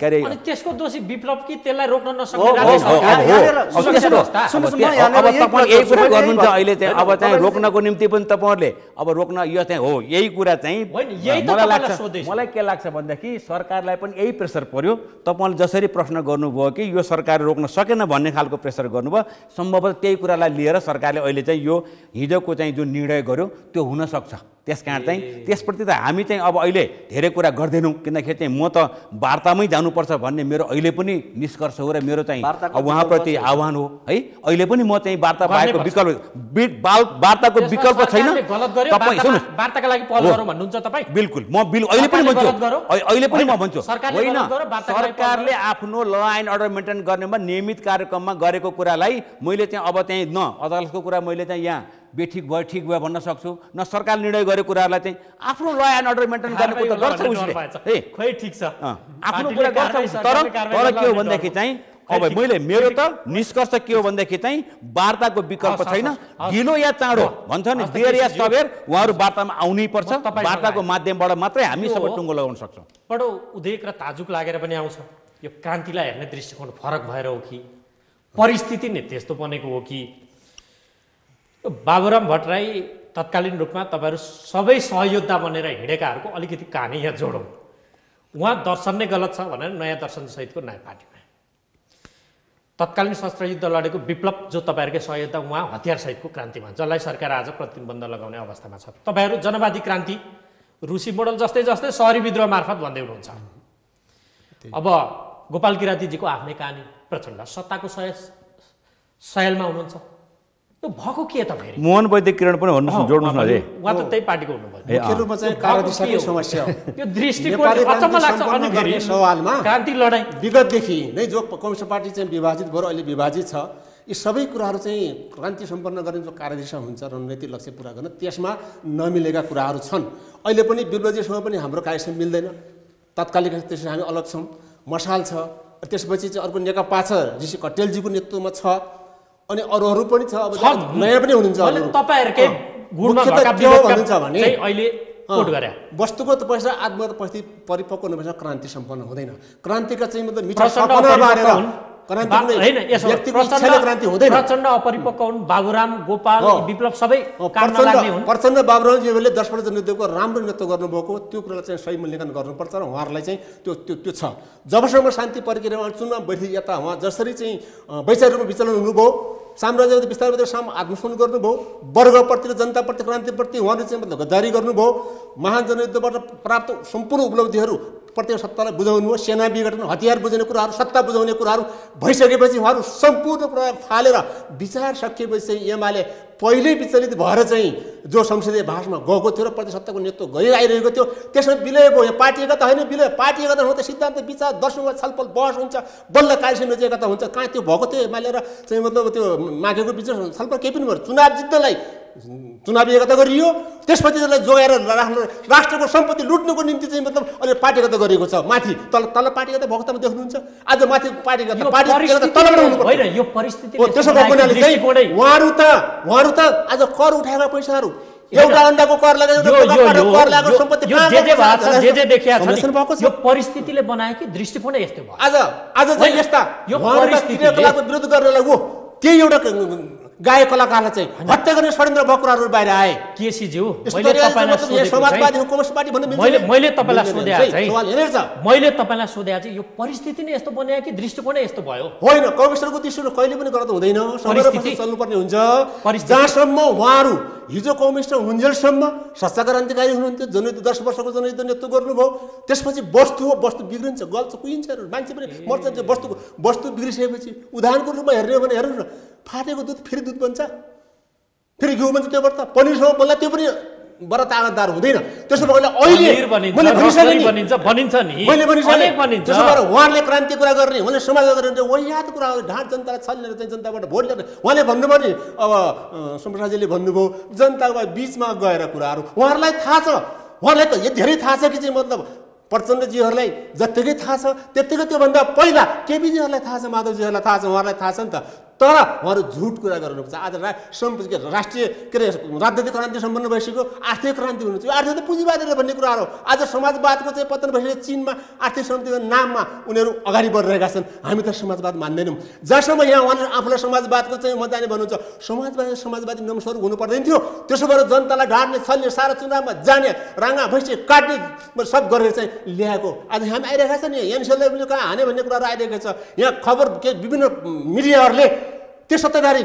Speaker 2: के अरे
Speaker 1: अनि त्यसको दोषी विप्लव कि त्यसलाई रोक्न सरकार यहाँ
Speaker 3: कुरा
Speaker 2: गर्नुहुन्छ। अहिले चाहिँ अब चाहिँ रोक्नको निम्ति पनि तपाईँहरूले अब रोक्न यो चाहिँ हो यही कुरा चाहिँ
Speaker 1: होइन, यही त
Speaker 2: मलाई लाग्छ। मलाई के लाग्छ भन्दाखेरि सरकारलाई पनि यही प्रेसर पर्यो। तपाईँले जसरी प्रश्न गर्नुभयो कि यो सरकारले रोक्न सकेन भन्ने खालको प्रेसर गर्नुभयो सम्भवतः त्यही कुरालाई लिएर सरकारले अहिले चाहिँ यो हिजोको चाहिँ जुन निर्णय गर्यो त्यो हुनसक्छ। त्यस कारण चाहिँ त्यसप्रति त हामी चाहिँ अब अहिले धेरै कुरा गर्दैनौँ किनखेरि चाहिँ म त वार्तामै जानुपर्छ भन्ने मेरो अहिले पनि निष्कर्ष हो र मेरो चाहिँ उहाँप्रति। आह्वान हो। है अहिले पनि म चाहिँ वार्ता
Speaker 1: पर्छ।
Speaker 2: विकल्प वार्ताको विकल्प छैन। बिल्कुल। म बिल अहिले पनि भन्छु। अहिले पनि म भन्छु। होइन। सरकारले आफ्नो ल एन्ड अर्डर मेन्टेन गर्नेमा नियमित कार्यक्रममा गरेको कुरालाई मैले चाहिँ अब चाहिँ न अदालतको कुरा मैले चाहिँ यहाँ बेठिक भयो ठिक भयो भन्न सक्छु। न सरकार निर्णय गरेको कुराहरूलाई चाहिँ आफ्नो ल एन्ड अर्डर मेन्टेन गर्नेको त गर्छ उसले।
Speaker 1: खोइ ठिक छ।
Speaker 2: आफ्नो कुरा गर्छ। तर
Speaker 1: सरकारले
Speaker 2: तर के हो
Speaker 1: डर
Speaker 2: चाहिँ
Speaker 1: खै
Speaker 2: अब मैले मेरो त। निष्कर्ष के हो भनेदेखि चाहिँ वार्ताको विकल्प छैन। ढिलो या चाँडो। भन्छ नि देर या। सबेर उहाँहरू वार्तामा आउनै पर्छ। वार्ताको। माध्यमबाट मात्रै हामी सबै। टुङ्गो लगाउन सक्छौँ।
Speaker 1: बडो उद्वेग र ताजुक लागेर पनि आउँछ। यो क्रान्तिलाई हेर्ने दृष्टिकोण फरक भएर हो कि? परिस्थिति नै त्यस्तो बनेको हो कि? बाबुराम भट्टराई तत्कालीन रूपमा तपाईँहरू सबै सहयोद्धा बनेर हिँडेकाहरूको अलिकति कहानी यहाँ जोडौँ। उहाँ दर्शन नै गलत छ भनेर नयाँ दर्शन सहितको नयाँ पार्टीमा। तत्कालीन शस्त्र युद्ध लडेको विप्लव जो तपाईँहरूकै सहयोद्धा उहाँ हतियारसहितको क्रान्तिमा। जसलाई सरकार आज प्रतिबन्ध लगाउने अवस्थामा छ। तपाईँहरू जनवादी क्रान्ति रुसी मोडल जस्तै जस्तै सहरी विद्रोह मार्फत भन्दै हुनुहुन्छ। अब गोपाल किराँतीजीको आफ्नै कहानी प्रचण्ड। सत्ताको सय सयलमा हुनुहुन्छ। यो भएको के त फेरि?
Speaker 2: मोहन वैद्य किरण पनि भन्नुहोस् जोड्नुहोस् न अझै।
Speaker 1: उहाँ त त्यही पार्टीको हुनुभयो।
Speaker 4: सवालमा
Speaker 1: क्रान्ति लडाइँ।
Speaker 4: विगतदेखि नै जो कम्युनिस्ट पार्टी चाहिँ विभाजित भएर अहिले विभाजित छ यी सबै कुराहरू चाहिँ क्रान्ति सम्पन्न गर्ने जो कार्यदिशा हुन्छ रणनीतिक लक्ष्य पुरा गर्न त्यसमा नमिलेका कुराहरू छन्। अहिले पनि बिरुवाजीसँग पनि हाम्रो कार्यक्रम मिल्दैन। तत्कालिक त्यसरी हामी अलग छौँ। मसाल छ। त्यसपछि चाहिँ अर्को नेकपा छ ऋषि कटेलजीको नेतृत्वमा छ। अनि अरूहरू पनि छ अब। नयाँ पनि हुनुहुन्छ।
Speaker 1: तपाईँहरूकै गुणमा
Speaker 4: भन्नुहुन्छ भने
Speaker 1: अहिले कोट गरे
Speaker 4: वस्तुगत पैसा आत्मगत परिपक्व नभएसम्म क्रान्ति सम्पन्न हुँदैन क्रान्तिका चाहिँ मतलब मिठो
Speaker 1: प्रचण्ड अपरिपक्व हुन् होइन प्रचण्ड अपरिपक्व बाबुराम गोपाल। विप्लव सबै
Speaker 4: प्रचण्ड बाबुरामजीहरूले नेतृत्वको राम्रो नेतृत्व गर्नुभएको त्यो कुरालाई चाहिँ सही मूल्याङ्कन गर्नुपर्छ र उहाँहरूलाई चाहिँ त्यो त्यो त्यो छ। जबसम्म शान्ति प्रक्रियामा चुनाव बैठी यता उहाँ जसरी चाहिँ वैचारिक रूपमा विचलन हुनुभयो साम्राज्यवादी विस्तार बिस्तारै साम आत्मसमन गर्नुभयो वर्गप्रति र जनताप्रति क्रान्तिप्रति उहाँले चाहिँ मतलब गद्दारी गर्नुभयो महान जनयुद्धबाट प्राप्त सम्पूर्ण उपलब्धिहरू प्रत्येक सत्तालाई बुझाउनु हो सेना विघटन हतियार बुझाउने कुराहरू सत्ता बुझाउने कुराहरू भइसकेपछि उहाँहरू सम्पूर्ण कुरा फालेर विचार सकिएपछि चाहिँ एमाले पहिल्यै विचलित भएर चाहिँ जो संसदीय भाषमा गएको थियो र प्रदेश सत्ताको नेतृत्व गरिआइरहेको थियो त्यसमा विलय भयो। यहाँ पार्टी एकता होइन विलय। पार्टी एकता हुँदा सिद्धान्त विचार दर्शनमा छलफल बहस हुन्छ बल्ल कार्यसमिति चाहिँ एकता हुन्छ। कहाँ त्यो भएको थियो एमाले र चाहिँ मतलब त्यो मागेको बिच छलफल केही पनि भयो। चुनाव जित्नलाई चुनावी एकता गरियो। त्यसपछि त्यसलाई जोगाएर राख्नु राष्ट्रको सम्पत्ति लुट्नुको निम्ति चाहिँ मतलब अहिले पार्टी एकता गरिएको छ। माथि तल तल पार्टी एकता भएको त देख्नुहुन्छ। आज माथि पार्टी
Speaker 1: यो
Speaker 4: हो त्यसो भएको हुनाले चाहिँ उहाँहरू त उहाँहरू त आज कर उठाएका पैसाहरू। एउटा अन्डाको कर लागेको
Speaker 1: यो परिस्थितिले बनायो कि दृष्टिकोणै यस्तो भयो?
Speaker 4: आज आज चाहिँ यस्ता
Speaker 1: यो
Speaker 4: विरोध गर्नलाई हो। त्यही एउटा गायक कलाकारलाई चाहिँ हत्या गर्ने षड्यन्त्र भएको कुराहरू बाहिर आए।
Speaker 1: केसीज्यू
Speaker 4: यस्तो
Speaker 1: मैले तपाईँलाई सोधेको
Speaker 4: समाजवादी
Speaker 1: चाहिँ-
Speaker 4: हो कम्युनिस्ट पार्टी भन्ने मिल्छ
Speaker 1: मैले तपाईँलाई
Speaker 4: चाहिँ,
Speaker 1: मैले तपाईँलाई यो परिस्थिति नै यस्तो बनायो कि दृष्टिकोणै यस्तो भयो?
Speaker 4: होइन कमिसनरको दृष्टिले कहिले पनि गलत हुँदैन। चल्नुपर्ने हुन्छ। जहाँसम्म उहाँहरू हिजो कमिस्ट हुन्जेलसम्म सच्चा क्रान्तिकारी हुनुहुन्थ्यो जनयुद्ध दस वर्षको जनयुद्ध नेतृत्व गर्नुभयो त्यसपछि वस्तु हो वस्तु बिग्रिन्छ गल्छ कुहिन्छ। मान्छे पनि मर्छ त्यो वस्तुको वस्तु बिग्रिसकेपछि उदाहरणको रूपमा हेर्ने हो भने हेर्नु न फाटेको दुध फेरि दुध बन्छ। फेरि घिउ बन्छ त्योबाट त पनिरसँग बल्ल त्यो पनि बडा तागतदार हुँदैन। त्यसो भएर अहिले मैले भनिसकेँ त्यसो भएर उहाँले क्रान्ति कुरा गर्ने उहाँले समाज गर्ने वहियात कुरा ढाँट जनतालाई छल्नेर चाहिँ जनताबाट भोट ल्याउने। उहाँले भन्नुभयो नि अब सुमप्रसादजीले भन्नुभयो जनताको बिचमा गएर कुराहरू। उहाँहरूलाई थाहा छ। उहाँलाई त यो धेरै थाहा छ कि चाहिँ मतलब प्रचण्डजीहरूलाई जत्तिकै थाहा छ त्यत्तिकै त्योभन्दा पहिला केपीजीहरूलाई थाहा छ माधवजीहरूलाई थाहा छ उहाँहरूलाई थाहा छ नि त। तर उहाँहरू झुट कुरा गर्नुपर्छ। आज रा राष्ट्रिय के अरे राजनैतिक क्रान्ति सम्पन्न भइसक्यो आर्थिक क्रान्ति हुनु चाहिँ आर्थिक त पुँजीवादीले भन्ने कुराहरू आज समाजवादको चाहिँ पतन भइसक्यो चिनमा आर्थिक शान्तिको नाममा उनीहरू अगाडि बढिरहेका छन्। हामी त समाजवाद मान्दैनौँ। जहाँसम्म यहाँ उहाँले आफूलाई समाजवादको चाहिँ म जाने भन्नुहुन्छ समाजवादी समाजवादी नमस्वरूप हुनु पर्दैन थियो। त्यसो भएर जनतालाई ढाड्ने छल्ने सारा चुनावमा जाने राङ्गा भैँसी काट्ने सब गरेर चाहिँ ल्याएको। आज हामी आइरहेको छ नि एनसिएलले पनि कहाँ हाने भन्ने कुराहरू आइरहेको छ। यहाँ खबर के विभिन्न मिडियाहरूले त्यो सत्ताधारी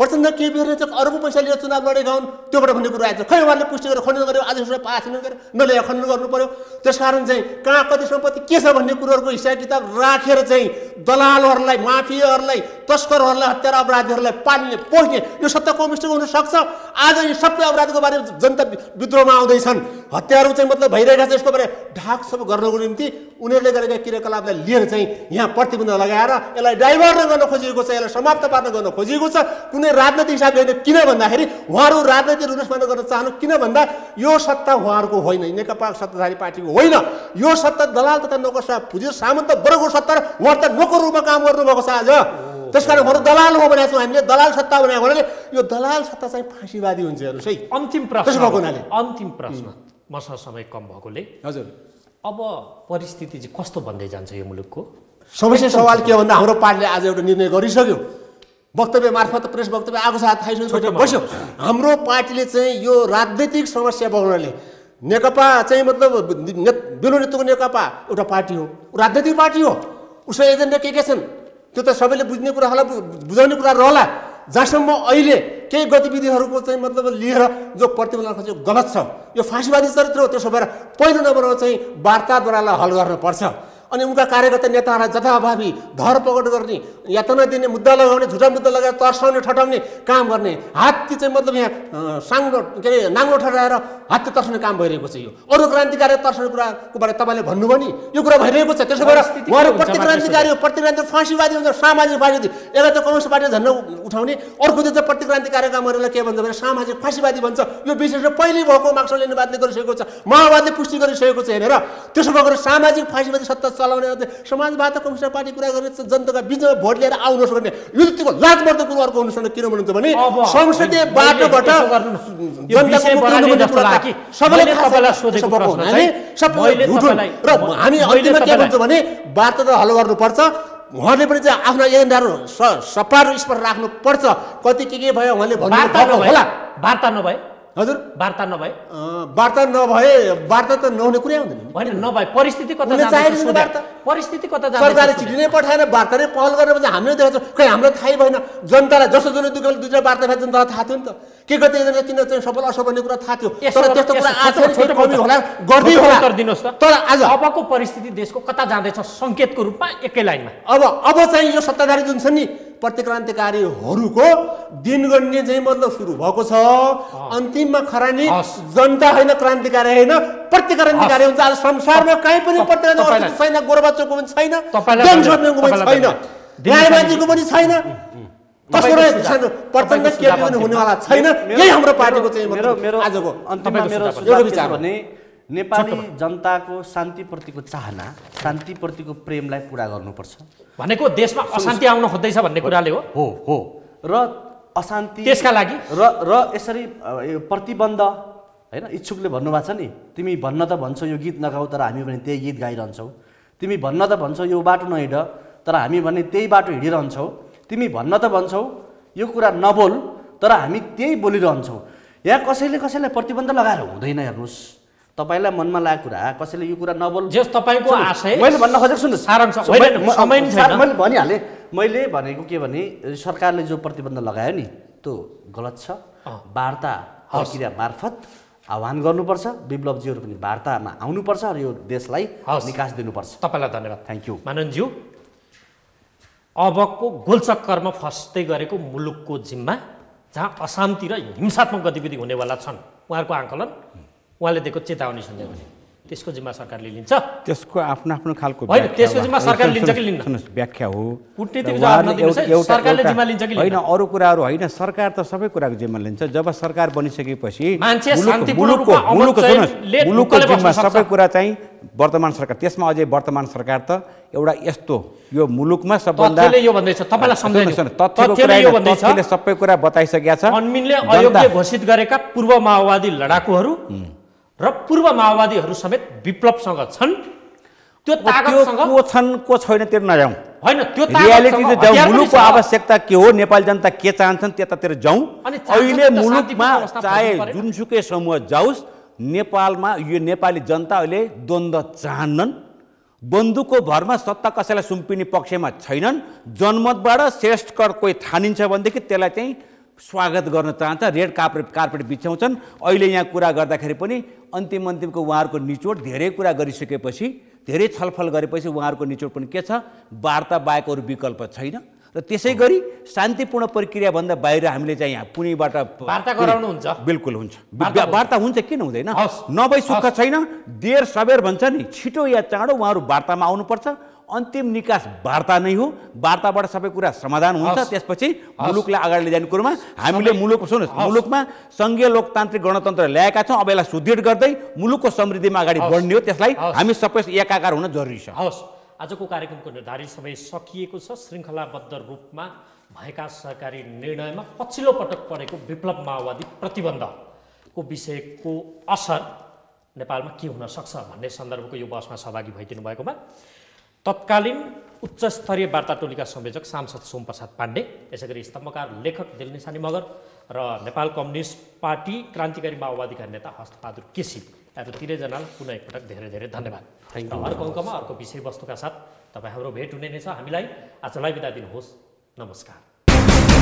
Speaker 4: प्रचण्ड केपीहरूले चाहिँ अरूको पैसा लिएर चुनाव लडेका हुन् त्योबाट भन्ने कुरो आएको छ खै उहाँले पुष्टि गरेर खण्डन गर्यो आज पास गरेर नल्याएर खण्डन गर्नु पर्यो। त्यस कारण चाहिँ कहाँ कति सम्पत्ति के छ भन्ने कुरोहरूको हिसाब किताब राखेर चाहिँ दलालहरूलाई माफियाहरूलाई तस्करहरूलाई हत्यारा अपराधीहरूलाई पाल्ने पोख्ने यो सत्ता कमिस्टको हुनसक्छ आज यी सबै अपराधको बारेमा जनता विद्रोहमा आउँदैछन्। हत्याहरू चाहिँ मतलब भइरहेका छ यसको बारे ढाक सब गर्नको निम्ति उनीहरूले गरेका क्रियाकलापलाई लिएर चाहिँ यहाँ प्रतिबन्ध लगाएर यसलाई डाइभर्ट गर्न खोजिएको छ यसलाई समाप्त पार्न गर्न खोजिएको छ। कुनै राजनैतिक हिसाबले होइन किन भन्दाखेरि उहाँहरू राजनैतिक रूपमा गर्न चाहनु किन भन्दा यो सत्ता उहाँहरूको होइन। नेकपा सत्ताधारी पार्टीको होइन। यो सत्ता दलाल तथा नोकर पुजिर सामन्त वर्गको सत्ता उहाँ त नोकर रूपमा काम गर्नुभएको छ आज। त्यस कारण उहाँहरू दलाल। हो भनेको छौँ हामीले दलाल सत्ता भनेको हुनाले यो दलाल सत्ता चाहिँ फाँसीवादी हुन्छ हेर्नुहोस् है।
Speaker 1: अन्तिम प्रश्न
Speaker 4: भएको हुनाले।
Speaker 1: अन्तिम प्रश्न। मसँग समय कम भएकोले।
Speaker 4: हजुर।
Speaker 1: अब परिस्थिति चाहिँ कस्तो बन्दै जान्छ यो मुलुकको?
Speaker 4: समस्या सवाल के भन्दा हाम्रो पार्टीले आज एउटा निर्णय गरिसक्यो। वक्तव्य मार्फत प्रेस वक्तव्य आएको साथ थाइसकेपछि बस्यो। हाम्रो पार्टीले चाहिँ यो राजनैतिक समस्या बनाउनाले नेकपा चाहिँ मतलब ने- बिलो नेतृत्वको नेकपा एउटा पार्टी हो। राजनैतिक पार्टी हो। उसको एजेन्डा के के छन् त्यो त सबैले बुझ्ने कुराहरूलाई बु- बुझाउने कुरा रहला। जहाँसम्म अहिले केही गतिविधिहरूको चाहिँ मतलब लिएर जो प्रतिबन्धन खोज्यो गलत छ यो फाँसीवादी चरित्र हो त्यसो भएर पहिलो नम्बरमा चाहिँ वार्ताद्वारालाई हल गर्नुपर्छ। अनि उनका कार्यकर्ता नेताहरूलाई जथाभावी धरपकड गर्ने यातना दिने मुद्दा लगाउने झुटा मुद्दा लगाएर तर्साउने ठटाउने काम गर्ने हात्ती चाहिँ मतलब यहाँ साङ्लो के अरे नाङ्लो ठटाएर हात्ती तर्साउने काम भइरहेको छ यो। अरू क्रान्तिकारी तर्साउने कुराको बारे तपाईँले भन्नुभयो नि? यो कुरा भइरहेको छ। त्यसो भएर उहाँहरू प्रति क्रान्तिकारी हो प्रति क्रान्ति फाँसीवादी हुन्छ सामाजिक फाँसीवादी। एउटा त कम्युनिस्ट पार्टी झन्डा उठाउने। अर्को चाहिँ प्रति क्रान्तिकारी कामहरूलाई के भन्छ भने सामाजिक फाँसीवादी भन्छ। यो विशेष पहिल्यै भएको मार्क्सवादी नेवादले गरिसकेको छ माओवादीले पुष्टि गरिसकेको छ हेरेर। त्यसो भएको सामाजिक फाँसीवादी सत्ता चलाउने समाजवाद कम्युनिस्ट पार्टी कुरा चाहिँ जनताका बिचमा भोट लिएर आउनुहोस् भन्ने यो त्यो लाजमर्दो कुरो अर्को हुनुपर्छ किन भन्नुहुन्छ भने संसदीय बाटोबाट र हामी अन्तिममा के भन्छौँ भने वार्ता त हल गर्नुपर्छ। उहाँले पनि चाहिँ आफ्नो एजेन्डाहरू सपारो स्पष्ट राख्नुपर्छ। कति के के भयो उहाँले भन्नु होला।
Speaker 1: वार्ता नभए
Speaker 4: हजुर
Speaker 1: वार्ता नभए
Speaker 4: वार्ता नभए वार्ता त नहुने कुरै आउँदैन
Speaker 1: होइन नभए परिस्थिति कता।
Speaker 4: वार्ता।
Speaker 1: परिस्थिति कता
Speaker 4: सरकारले चिठी। नै पठाएन वार्ता नै पहल गरेर हामीले देखाएको खै हामीलाई थाहै भएन जनतालाई जसो जसले दुःख दुईवटा वार्ता भए जनतालाई थाहा थियो नि त के गर्दै एजेन्डा किन चाहिँ सफल असफल भन्ने कुरा थाहा थियो? तर त्यस्तो कुरा कमी होला। गर्दै होला।
Speaker 1: दिनुहोस् त।
Speaker 4: तर आज
Speaker 1: अबको परिस्थिति देशको कता जाँदैछ सङ्केतको रूपमा एकै लाइनमा?
Speaker 4: अब अब चाहिँ यो सत्ताधारी जुन छ नि प्रतिक्रान्तिकारीहरूको दिनगण्य चाहिँ मतलब सुरु भएको छ। अन्तिममा खरानी। जनता होइन क्रान्तिकारी होइन प्रतिक्रान्तिकारी हुन्छ। आज संसारमा कहीँ पनि प्रतिक्रान्ति छैन गोरबाचोको पनि छैन जनसभ्यको पनि छैन। न्यायवादीको पनि छैन। प्रचण्ड केपी हुनेवाला छैन। यही हाम्रो पार्टीको चाहिँ आजको
Speaker 3: अन्तिममा मेरो
Speaker 4: विचार।
Speaker 3: भने नेपाली जनताको शान्तिप्रतिको चाहना शान्तिप्रतिको प्रेमलाई पुरा गर्नुपर्छ।
Speaker 1: भनेको देशमा अशान्ति आउन खोज्दैछ भन्ने कुराले हो।
Speaker 3: हो हो। र अशान्ति
Speaker 1: त्यसका लागि?
Speaker 3: र र यसरी प्रतिबन्ध होइन इच्छुकले भन्नुभएको छ नि तिमी भन्न त भन्छौ यो गीत नगाऊ तर हामी भने त्यही गीत गाइरहन्छौ। तिमी भन्न त भन्छौ यो बाटो नहिँड तर हामी भने त्यही बाटो हिँडिरहन्छौ। तिमी भन्न त भन्छौ यो कुरा नबोल तर हामी त्यही बोलिरहन्छौ। यहाँ कसैले कसैलाई प्रतिबन्ध लगाएर हुँदैन हेर्नुहोस्। तपाईँलाई मनमा लागेको कुरा कसैले यो कुरा नबोल
Speaker 1: जे तपाईँको आशय
Speaker 3: मैले भन्न खोजेको सुन्नुहोस्।
Speaker 1: सारांश।
Speaker 3: मैले भनिहालेँ। मैले भनेको के भने सरकारले जो प्रतिबन्ध लगायो नि त्यो गलत छ। वार्ता प्रक्रिया मार्फत आह्वान गर्नुपर्छ। विप्लवजीहरू पनि वार्तामा आउनुपर्छ र यो देशलाई। निकास दिनुपर्छ।
Speaker 1: तपाईँलाई धन्यवाद।
Speaker 3: थ्याङ्क यू
Speaker 1: माननज्यू अबको गोलचक्करमा फस्दै गरेको मुलुकको जिम्मा जहाँ अशान्ति र हिंसात्मक गतिविधि हुनेवाला छन्। उहाँहरूको आकलन? उहाँले दिएको चेतावनी सन्देह भने त्यसको जिम्मा सरकारले लिन्छ
Speaker 2: त्यसको आफ्नो आफ्नो खालको
Speaker 1: होइन, त्यसको। जिम्मा सरकारले लिन्छ कि लिन्न?
Speaker 2: सुन्नुहोस् व्याख्या हो
Speaker 1: कूटनीतिक सरकारले जिम्मा लिन्छ कि
Speaker 2: होइन? अरू कुराहरू होइन सरकार त सबै कुराको जिम्मा लिन्छ जब सरकार बनिसकेपछि
Speaker 1: मान्छे
Speaker 2: मुलुकको जिम्मा। सबै कुरा चाहिँ वर्तमान सरकार त्यसमा अझै वर्तमान सरकार त एउटा यस्तो यो मुलुकमा सबभन्दा सबै कुरा बताइसकेका छ
Speaker 1: अन्मिनले अयोग्य घोषित गरेका पूर्व माओवादी लडाकुहरू र पूर्व माओवादीहरू समेत विप्लवसँग छन् त्यो
Speaker 2: को छन् को छैन त्यो नजाउँ
Speaker 1: होइन त्यो
Speaker 2: रियालिटी त जाउँ मुलुकको। आवश्यकता के हो नेपाली जनता के चाहन्छन् त्यतातिर जाउँ अहिले मुलुकमा चाहे। जुनसुकै समूह जाओस् नेपालमा यो नेपाली जनता अहिले द्वन्द्व चाहन्नन् बन्दुकको भरमा सत्ता कसैलाई सुम्पिने पक्षमा छैनन् जनमतबाट श्रेष्ठकर कोही ठानिन्छ भनेदेखि त्यसलाई चाहिँ स्वागत गर्न चाहन्छ। रेड कार्पेट कार्पेट बिछ्याउँछन् अहिले यहाँ कुरा गर्दाखेरि पनि अन्तिम अन्तिमको उहाँहरूको निचोड धेरै कुरा गरिसकेपछि धेरै छलफल गरेपछि उहाँहरूको निचोड पनि के छ? वार्ता बाहेक अरू विकल्प छैन। र त्यसै गरी शान्तिपूर्ण प्रक्रियाभन्दा बाहिर हामीले चाहिँ यहाँ पुणेबाट
Speaker 1: वार्ता गराउनुहुन्छ।
Speaker 2: बिल्कुल हुन्छ।
Speaker 1: वार्ता हुन्छ।
Speaker 2: वार्ता हुन्छ किन हुँदैन। नभई सुख छैन। देर सबेर भन्छ नि छिटो या चाँडो उहाँहरू वार्तामा आउनुपर्छ। अन्तिम निकास वार्ता नै हो। वार्ताबाट सबै कुरा समाधान हुन्छ। त्यसपछि मुलुकलाई अगाडि लैजाने कुरोमा हामीले मुलुक सुन्नुहोस्। मुलुकमा सङ्घीय लोकतान्त्रिक गणतन्त्र ल्याएका छौँ। अब यसलाई सुदृढ गर्दै मुलुकको समृद्धिमा अगाडि। बढ्ने हो। त्यसलाई। हामी सबै एकाकार हुन जरुरी छ।
Speaker 1: हवस् आजको कार्यक्रमको निर्धारित समय सकिएको छ। श्रृङ्खलाबद्ध रूपमा भएका सरकारी निर्णयमा पछिल्लो पटक परेको विप्लव माओवादी प्रतिबन्धको विषयको असर नेपालमा के हुन सक्छ भन्ने सन्दर्भको यो बहसमा सहभागी भइदिनु भएकोमा तत्कालीन उच्च स्तरीय वार्ता टोलीका संयोजक सांसद सोमप्रसाद पाण्डे यसै गरी स्तम्भकार लेखक दिलनिसानी मगर र नेपाल कम्युनिस्ट पार्टी क्रान्तिकारी माओवादीका नेता हस्तबहादुर केसी। यहाँहरू तिनैजनालाई पुनः एकपटक धेरै धेरै धन्यवाद। अर्को अङ्कमा अर्को विषयवस्तुका साथ तपाईँ हाम्रो भेट हुने नै छ। हामीलाई आजलाई बिदा दिनुहोस्। नमस्कार।